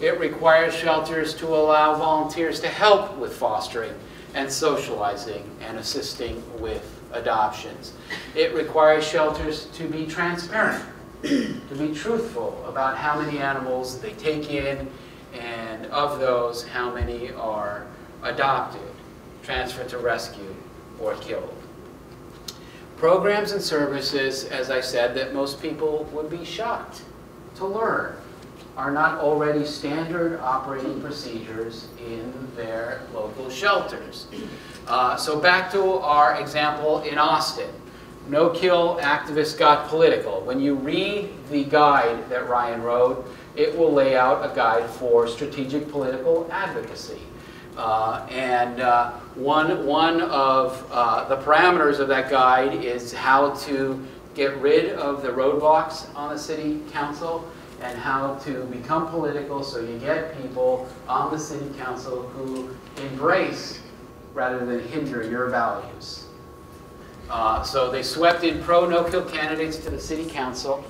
It requires shelters to allow volunteers to help with fostering and socializing and assisting with adoptions. It requires shelters to be transparent, to be truthful about how many animals they take in, and of those, how many are adopted, transferred to rescue, or killed. Programs and services, as I said, that most people would be shocked to learn are not already standard operating procedures in their local shelters. Uh, so back to our example in Austin. No Kill activists got political. When you read the guide that Ryan wrote, it will lay out a guide for strategic political advocacy. Uh, and uh, one, one of uh, the parameters of that guide is how to get rid of the roadblocks on the city council and how to become political so you get people on the city council who embrace rather than hinder your values. Uh, so they swept in pro no-kill candidates to the city council.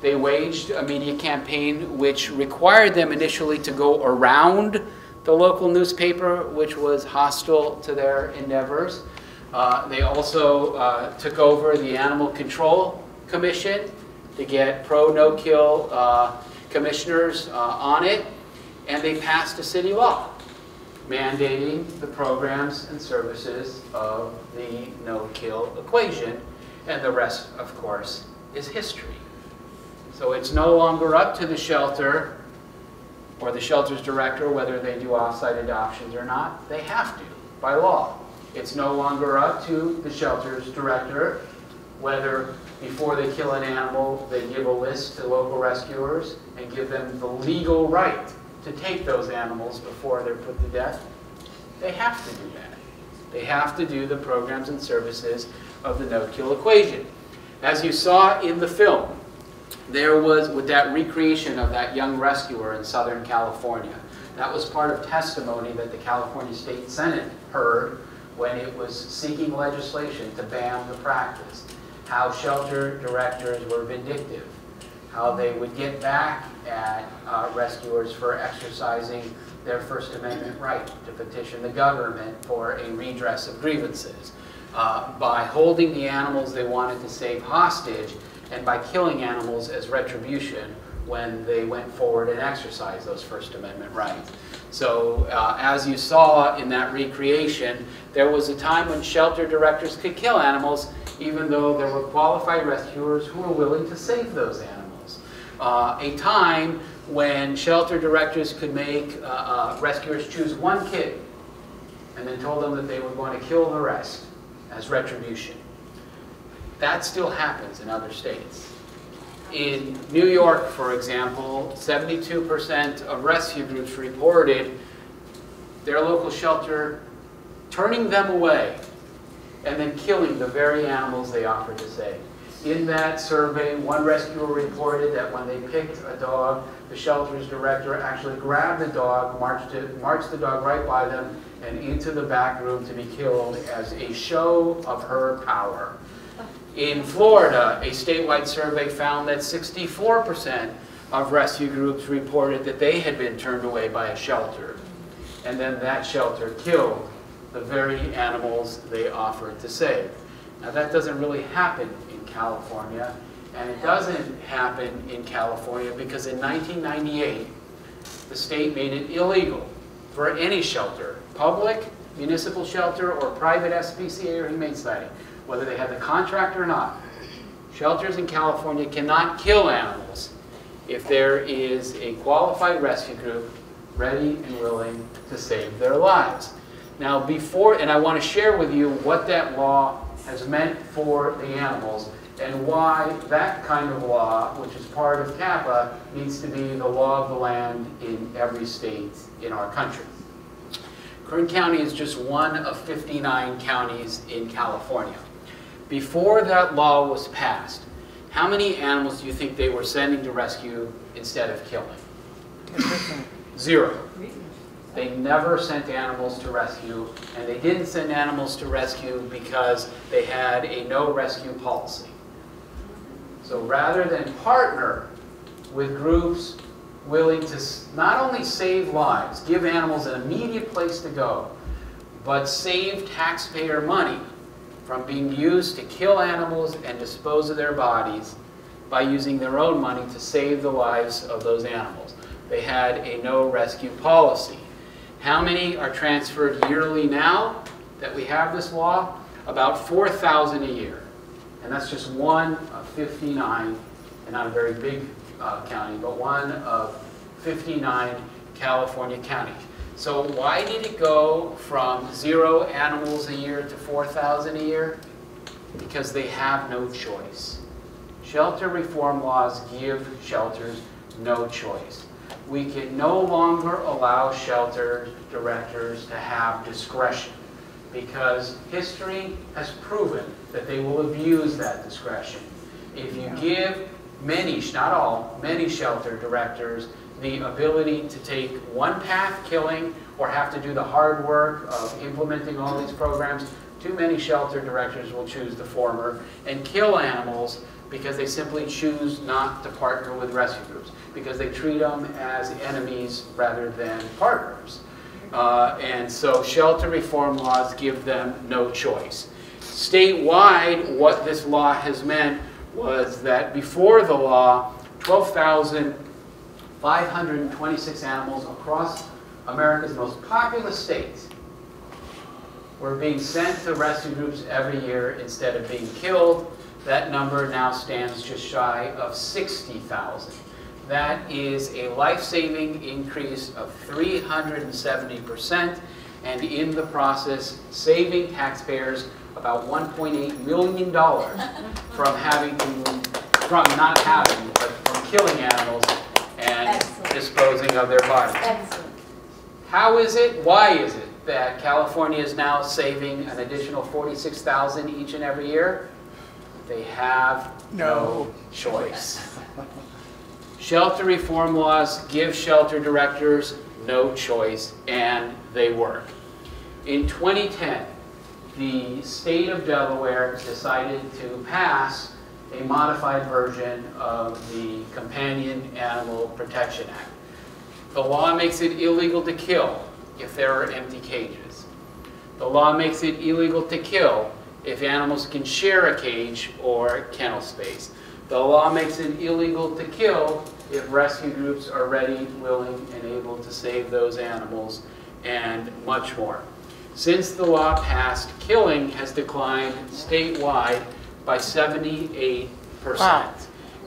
They waged a media campaign which required them initially to go around the local newspaper, which was hostile to their endeavors. Uh, they also uh, took over the Animal Control Commission to get pro no-kill uh, commissioners uh, on it, and they passed a city law mandating the programs and services of the no-kill equation, and the rest, of course, is history. So it's no longer up to the shelter or the shelter's director whether they do off-site adoptions or not. They have to, by law. It's no longer up to the shelter's director whether before they kill an animal, they give a list to local rescuers and give them the legal right to take those animals before they're put to death. They have to do that. They have to do the programs and services of the no-kill equation. As you saw in the film, there was, with that recreation of that young rescuer in Southern California, that was part of testimony that the California State Senate heard when it was seeking legislation to ban the practice. How shelter directors were vindictive, how they would get back at uh, rescuers for exercising their First Amendment right to petition the government for a redress of grievances. Uh, by holding the animals they wanted to save hostage and by killing animals as retribution when they went forward and exercised those First Amendment rights. So uh, as you saw in that recreation, there was a time when shelter directors could kill animals even though there were qualified rescuers who were willing to save those animals. Uh, a time when shelter directors could make uh, uh, rescuers choose one kid and then told them that they were going to kill the rest as retribution. That still happens in other states. In New York, for example, 72% of rescue groups reported their local shelter turning them away and then killing the very animals they offered to save. In that survey, one rescuer reported that when they picked a dog, the shelter's director actually grabbed the dog, marched, it, marched the dog right by them, and into the back room to be killed as a show of her power. In Florida, a statewide survey found that 64% of rescue groups reported that they had been turned away by a shelter. And then that shelter killed the very animals they offered to save. Now that doesn't really happen in California, and it doesn't happen in California because in 1998, the state made it illegal for any shelter, public, municipal shelter, or private SPCA or Humane Society, whether they had the contract or not. Shelters in California cannot kill animals if there is a qualified rescue group ready and willing to save their lives. Now before, and I want to share with you what that law has meant for the animals and why that kind of law, which is part of CAPA, needs to be the law of the land in every state in our country. Kern County is just one of 59 counties in California. Before that law was passed, how many animals do you think they were sending to rescue instead of killing? Zero. They never sent animals to rescue, and they didn't send animals to rescue because they had a no rescue policy. So rather than partner with groups willing to not only save lives, give animals an immediate place to go, but save taxpayer money from being used to kill animals and dispose of their bodies by using their own money to save the lives of those animals. They had a no rescue policy. How many are transferred yearly now that we have this law? About 4,000 a year. And that's just one of 59, and not a very big uh, county, but one of 59 California counties. So why did it go from zero animals a year to 4,000 a year? Because they have no choice. Shelter reform laws give shelters no choice. We can no longer allow shelter directors to have discretion because history has proven that they will abuse that discretion. If you give many, not all, many shelter directors the ability to take one path, killing, or have to do the hard work of implementing all these programs, too many shelter directors will choose the former and kill animals because they simply choose not to partner with rescue groups, because they treat them as enemies rather than partners. Uh, and so shelter reform laws give them no choice. Statewide, what this law has meant was that before the law, 12,526 animals across America's most populous states were being sent to rescue groups every year instead of being killed. That number now stands just shy of 60,000. That is a life-saving increase of 370%, and in the process, saving taxpayers about $1.8 million from having to, from not having, but from killing animals and Excellent. disposing of their bodies. Excellent. How is it, why is it that California is now saving an additional 46,000 each and every year? They have no No. choice. Shelter reform laws give shelter directors no choice, and they work. In 2010, the state of Delaware decided to pass a modified version of the Companion Animal Protection Act. The law makes it illegal to kill if there are empty cages. The law makes it illegal to kill if animals can share a cage or kennel space. The law makes it illegal to kill if rescue groups are ready, willing, and able to save those animals, and much more. Since the law passed, killing has declined statewide by 78%. Wow.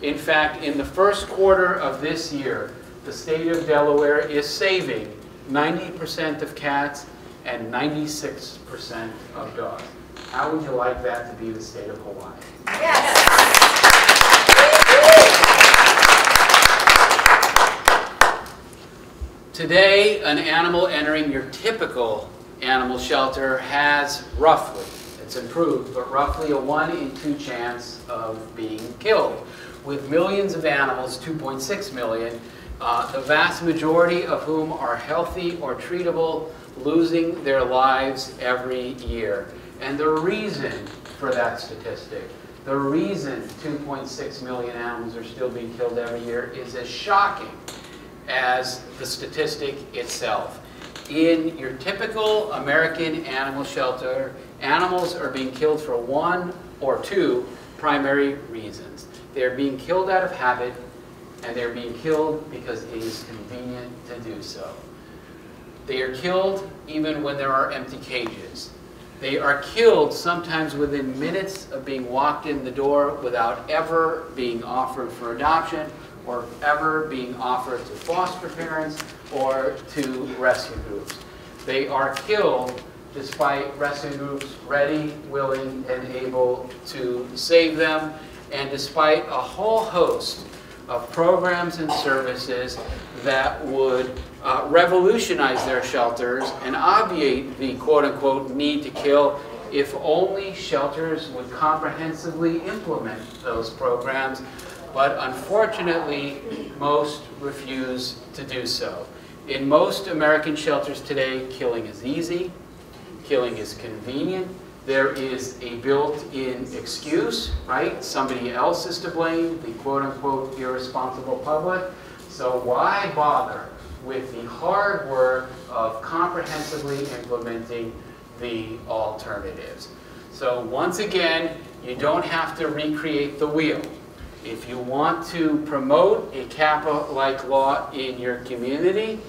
In fact, in the first quarter of this year, the state of Delaware is saving 90% of cats and 96% of dogs. How would you like that to be the state of Hawaii? Yes. Today, an animal entering your typical animal shelter has roughly, it's improved, but roughly a one in two chance of being killed. With millions of animals, 2.6 million, uh, the vast majority of whom are healthy or treatable, losing their lives every year. And the reason for that statistic, the reason 2.6 million animals are still being killed every year is as shocking as the statistic itself. In your typical American animal shelter, animals are being killed for one or two primary reasons. They're being killed out of habit, and they're being killed because it is convenient to do so. They are killed even when there are empty cages. They are killed sometimes within minutes of being walked in the door without ever being offered for adoption or ever being offered to foster parents or to rescue groups. They are killed despite rescue groups ready, willing, and able to save them, and despite a whole host of programs and services that would uh, revolutionize their shelters and obviate the quote-unquote need to kill if only shelters would comprehensively implement those programs. But unfortunately, most refuse to do so. In most American shelters today, killing is easy, killing is convenient, there is a built-in excuse, right? Somebody else is to blame, the quote-unquote irresponsible public. So why bother with the hard work of comprehensively implementing the alternatives? So once again, you don't have to recreate the wheel. If you want to promote a CAPA-like law in your community,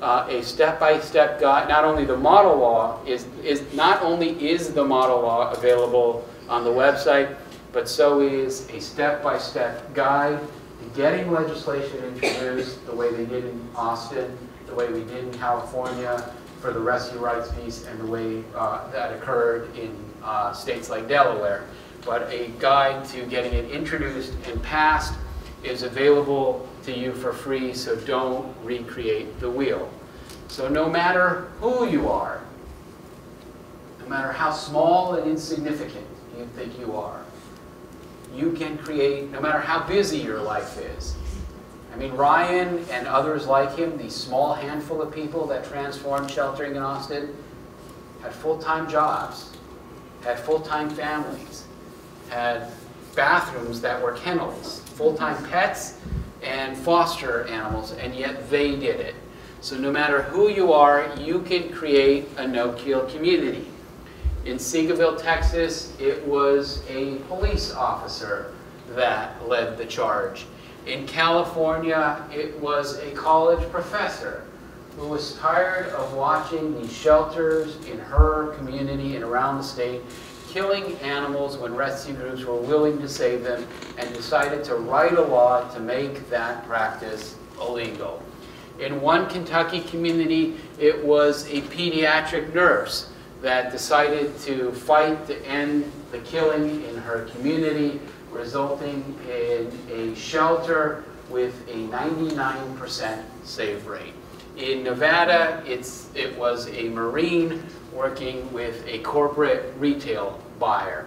uh, a step-by-step guide, not only the model law is, is, not only is the model law available on the website, but so is a step-by-step guide to getting legislation introduced the way they did in Austin, the way we did in California for the rescue rights piece, and the way uh, that occurred in uh, states like Delaware. But a guide to getting it introduced and passed is available to you for free, so don't recreate the wheel. So no matter who you are, no matter how small and insignificant you think you are, you can create, no matter how busy your life is. I mean, Ryan and others like him, the small handful of people that transformed sheltering in Austin, had full-time jobs, had full-time families, had bathrooms that were kennels, full-time pets, and foster animals, and yet they did it. So no matter who you are, you can create a no-kill community. In Seagoville, Texas, it was a police officer that led the charge. In California, it was a college professor who was tired of watching these shelters in her community and around the state killing animals when rescue groups were willing to save them and decided to write a law to make that practice illegal. In one Kentucky community, it was a pediatric nurse that decided to fight to end the killing in her community, resulting in a shelter with a 99% save rate. In Nevada, it's, it was a Marine working with a corporate retail buyer.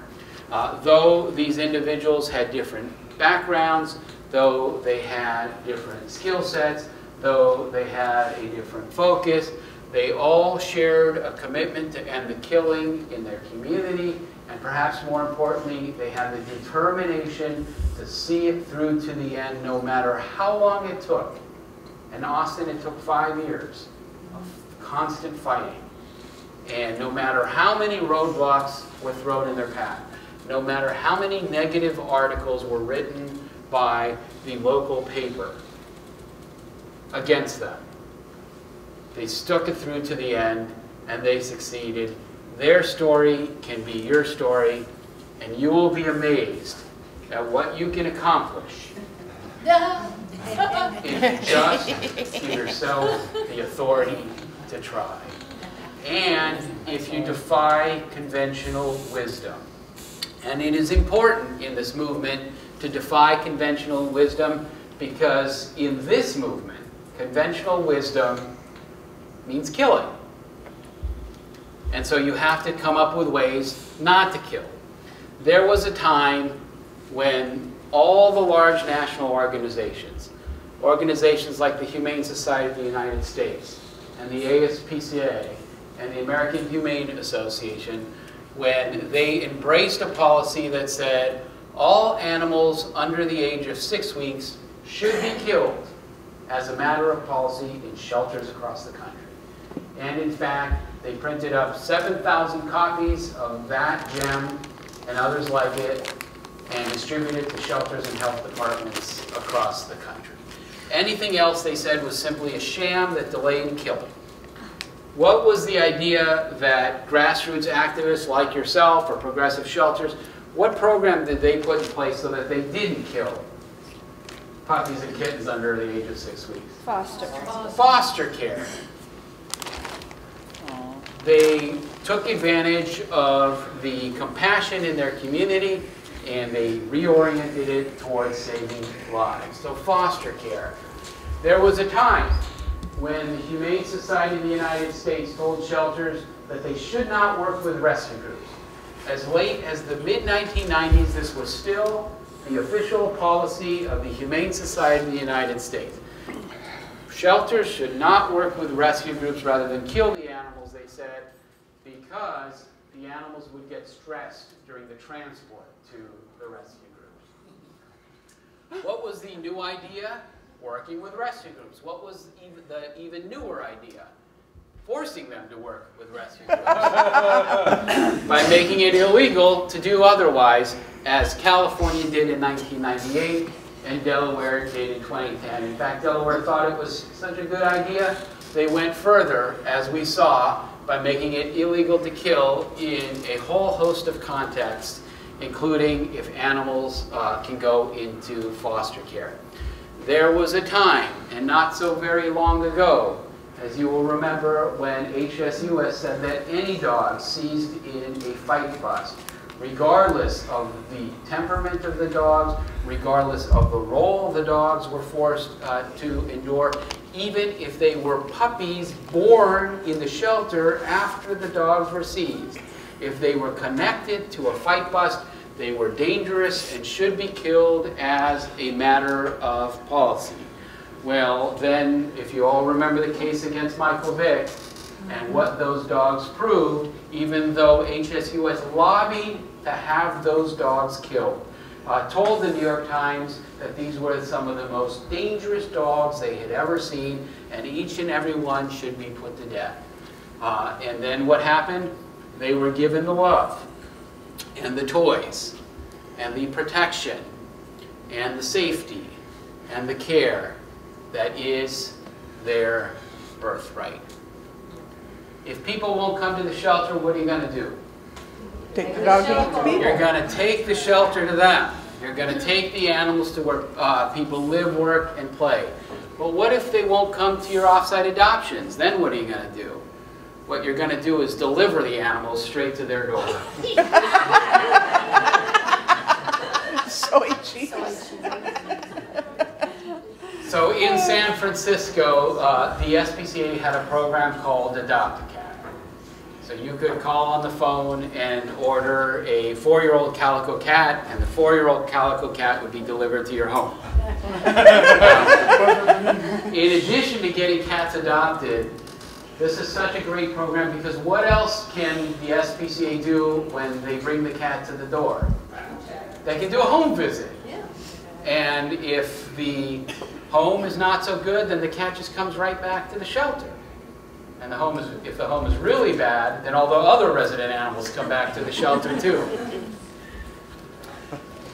Uh, though these individuals had different backgrounds, though they had different skill sets, though they had a different focus, they all shared a commitment to end the killing in their community, and perhaps more importantly, they had the determination to see it through to the end no matter how long it took. In Austin, it took five years of constant fighting. And no matter how many roadblocks were thrown in their path, no matter how many negative articles were written by the local paper against them, they stuck it through to the end and they succeeded. Their story can be your story, and you will be amazed at what you can accomplish if you just give yourself the authority to try. And if you defy conventional wisdom. And it is important in this movement to defy conventional wisdom because in this movement, conventional wisdom means killing. And so you have to come up with ways not to kill. There was a time when all the large national organizations, organizations like the Humane Society of the United States and the ASPCA and the American Humane Association, when they embraced a policy that said all animals under the age of six weeks should be killed as a matter of policy in shelters across the country. And in fact, they printed up 7,000 copies of that gem and others like it and distributed to shelters and health departments across the country. Anything else they said was simply a sham that delayed killing. What was the idea that grassroots activists like yourself or progressive shelters, what program did they put in place so that they didn't kill puppies and kittens under the age of six weeks? Foster. care. Foster care. They took advantage of the compassion in their community and they reoriented it towards saving lives. So foster care. There was a time when the Humane Society of the United States told shelters that they should not work with rescue groups. As late as the mid-1990s, this was still the official policy of the Humane Society of the United States. Shelters should not work with rescue groups rather than kill the animals, they said, because the animals would get stressed during the transport to the rescue groups. What was the new idea? Working with rescue groups. What was even the even newer idea? Forcing them to work with rescue groups. By making it illegal to do otherwise, as California did in 1998 and Delaware did in 2010. In fact, Delaware thought it was such a good idea, they went further, as we saw, by making it illegal to kill in a whole host of contexts, including if animals uh, can go into foster care. There was a time, and not so very long ago, as you will remember when HSUS said that any dog seized in a fight bust, regardless of the temperament of the dogs, regardless of the role the dogs were forced uh, to endure, even if they were puppies born in the shelter after the dogs were seized. If they were connected to a fight bust, they were dangerous and should be killed as a matter of policy. Well, then, if you all remember the case against Michael Vick and what those dogs proved, even though HSUS lobbied to have those dogs killed, uh, told the New York Times that these were some of the most dangerous dogs they had ever seen, and each and every one should be put to death. Uh, and then what happened? They were given the love, and the toys, and the protection, and the safety, and the care that is their birthright. If people won't come to the shelter, what are you going to do? Take the dog to the You're going to take the shelter to them. You're going to take the animals to where uh, people live, work, and play. But what if they won't come to your offsite adoptions? Then what are you going to do? What you're going to do is deliver the animals straight to their door. Soy cheese. So in San Francisco, uh, the SPCA had a program called Adopt a Cat. So you could call on the phone and order a four-year-old calico cat, and the four-year-old calico cat would be delivered to your home. in addition to getting cats adopted, this is such a great program because what else can the SPCA do when they bring the cat to the door? They can do a home visit. And if the home is not so good, then the cat just comes right back to the shelter. And the home is, if the home is really bad, then all the other resident animals come back to the shelter too.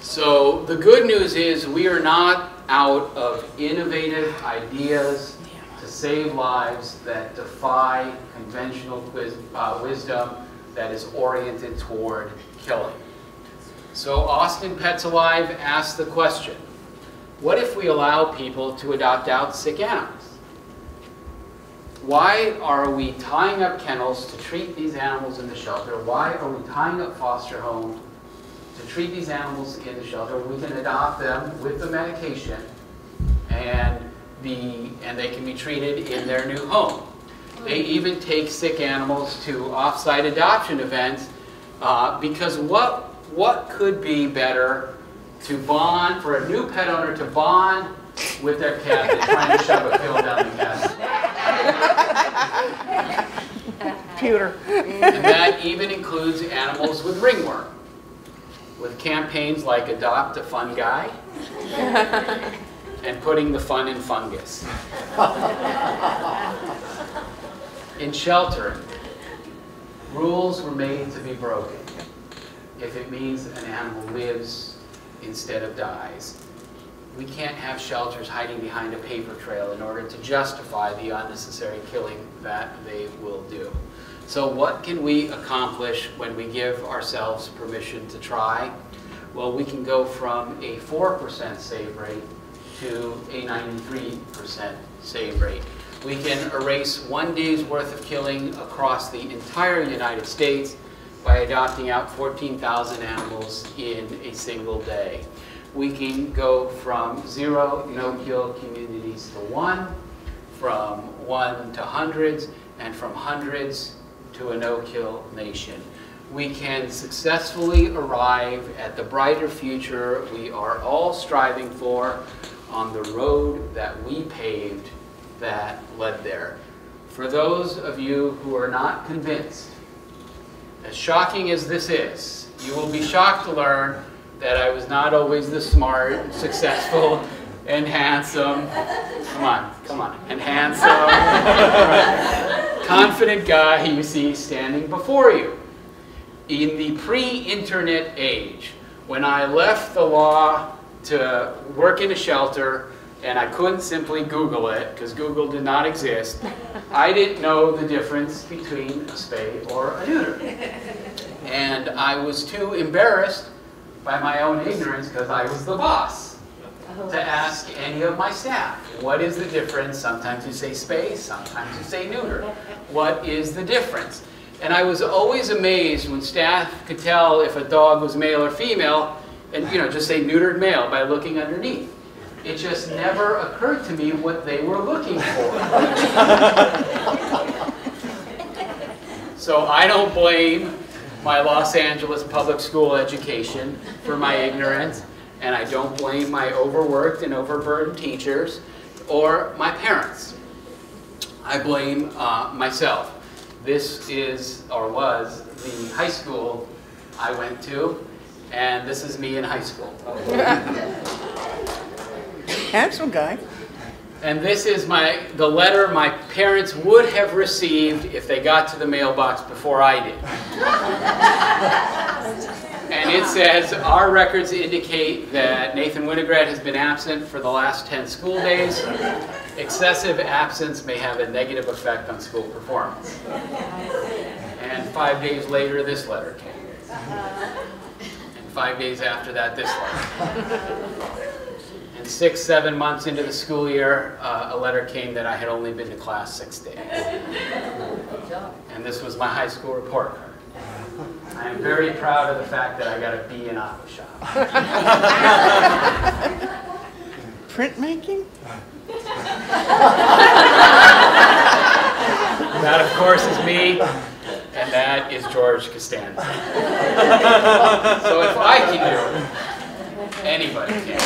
So the good news is we are not out of innovative ideas save lives that defy conventional wis- uh, wisdom that is oriented toward killing. So Austin Pets Alive asked the question, what if we allow people to adopt out sick animals? Why are we tying up kennels to treat these animals in the shelter? Why are we tying up foster homes to treat these animals in the shelter? We can adopt them with the medication and, the, and they can be treated in their new home. They even take sick animals to off-site adoption events uh, because what, what could be better to bond, for a new pet owner to bond with their cat than trying to shove a pill down the cat's Pewter. And that even includes animals with ringworm, with campaigns like Adopt a Fun Guy and putting the fun in fungus. In sheltering, rules were made to be broken if it means an animal lives instead of dies. We can't have shelters hiding behind a paper trail in order to justify the unnecessary killing that they will do. So what can we accomplish when we give ourselves permission to try? Well, we can go from a 4% save rate to a 93% save rate. We can erase one day's worth of killing across the entire United States by adopting out 14,000 animals in a single day. We can go from zero no-kill communities to one, from one to hundreds, and from hundreds to a no-kill nation. We can successfully arrive at the brighter future we are all striving for on the road that we paved that led there. For those of you who are not convinced, as shocking as this is, you will be shocked to learn that I was not always the smart, successful, and handsome. Come on, come on, and handsome, confident guy you see standing before you. In the pre-internet age, when I left the law to work in a shelter and I couldn't simply Google it because Google did not exist, I didn't know the difference between a spay or a neuter. And I was too embarrassed by my own ignorance because I was the boss to oh. ask any of my staff, what is the difference? Sometimes you say space, sometimes you say neuter. What is the difference? And I was always amazed when staff could tell if a dog was male or female, and you know, just say neutered male by looking underneath. It just never occurred to me what they were looking for. So I don't blame my Los Angeles public school education for my ignorance, and I don't blame my overworked and overburdened teachers or my parents. I blame uh, myself. This is, or was, the high school I went to, and this is me in high school. Handsome guy. And this is my, the letter my parents would have received if they got to the mailbox before I did. And it says, our records indicate that Nathan Winograd has been absent for the last 10 school days. Excessive absence may have a negative effect on school performance. And five days later, this letter came. Five days after that, this letter. And six, seven months into the school year, uh, a letter came that I had only been to class six days. And this was my high school report card. I am very proud of the fact that I got a B in aqua shop. Printmaking? That, of course, is me, that is George Costanza. So if I can do it, anybody can.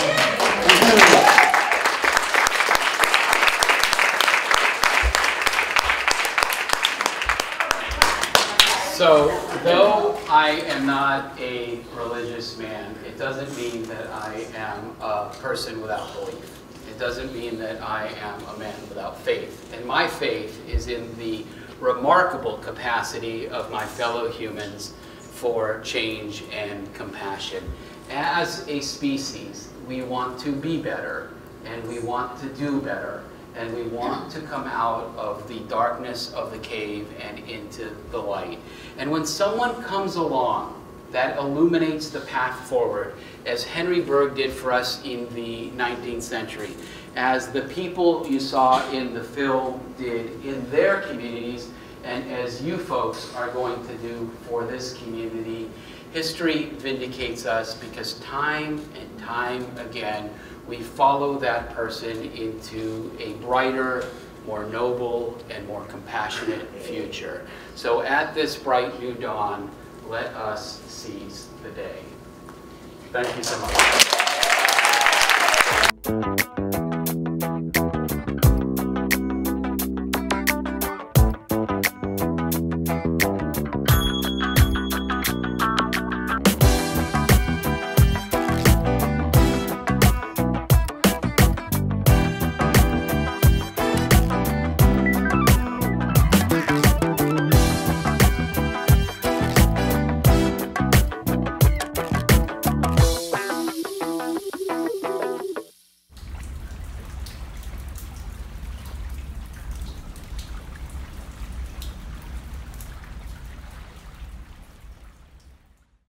So, though I am not a religious man, it doesn't mean that I am a person without belief. It doesn't mean that I am a man without faith. And my faith is in the remarkable capacity of my fellow humans for change and compassion. As a species, we want to be better, and we want to do better, and we want to come out of the darkness of the cave and into the light. And when someone comes along that illuminates the path forward, as Henry Bergh did for us in the 19th century, as the people you saw in the film did in their communities, and as you folks are going to do for this community, history vindicates us because time and time again, we follow that person into a brighter, more noble, and more compassionate future. So at this bright new dawn, let us seize the day. Thank you so much.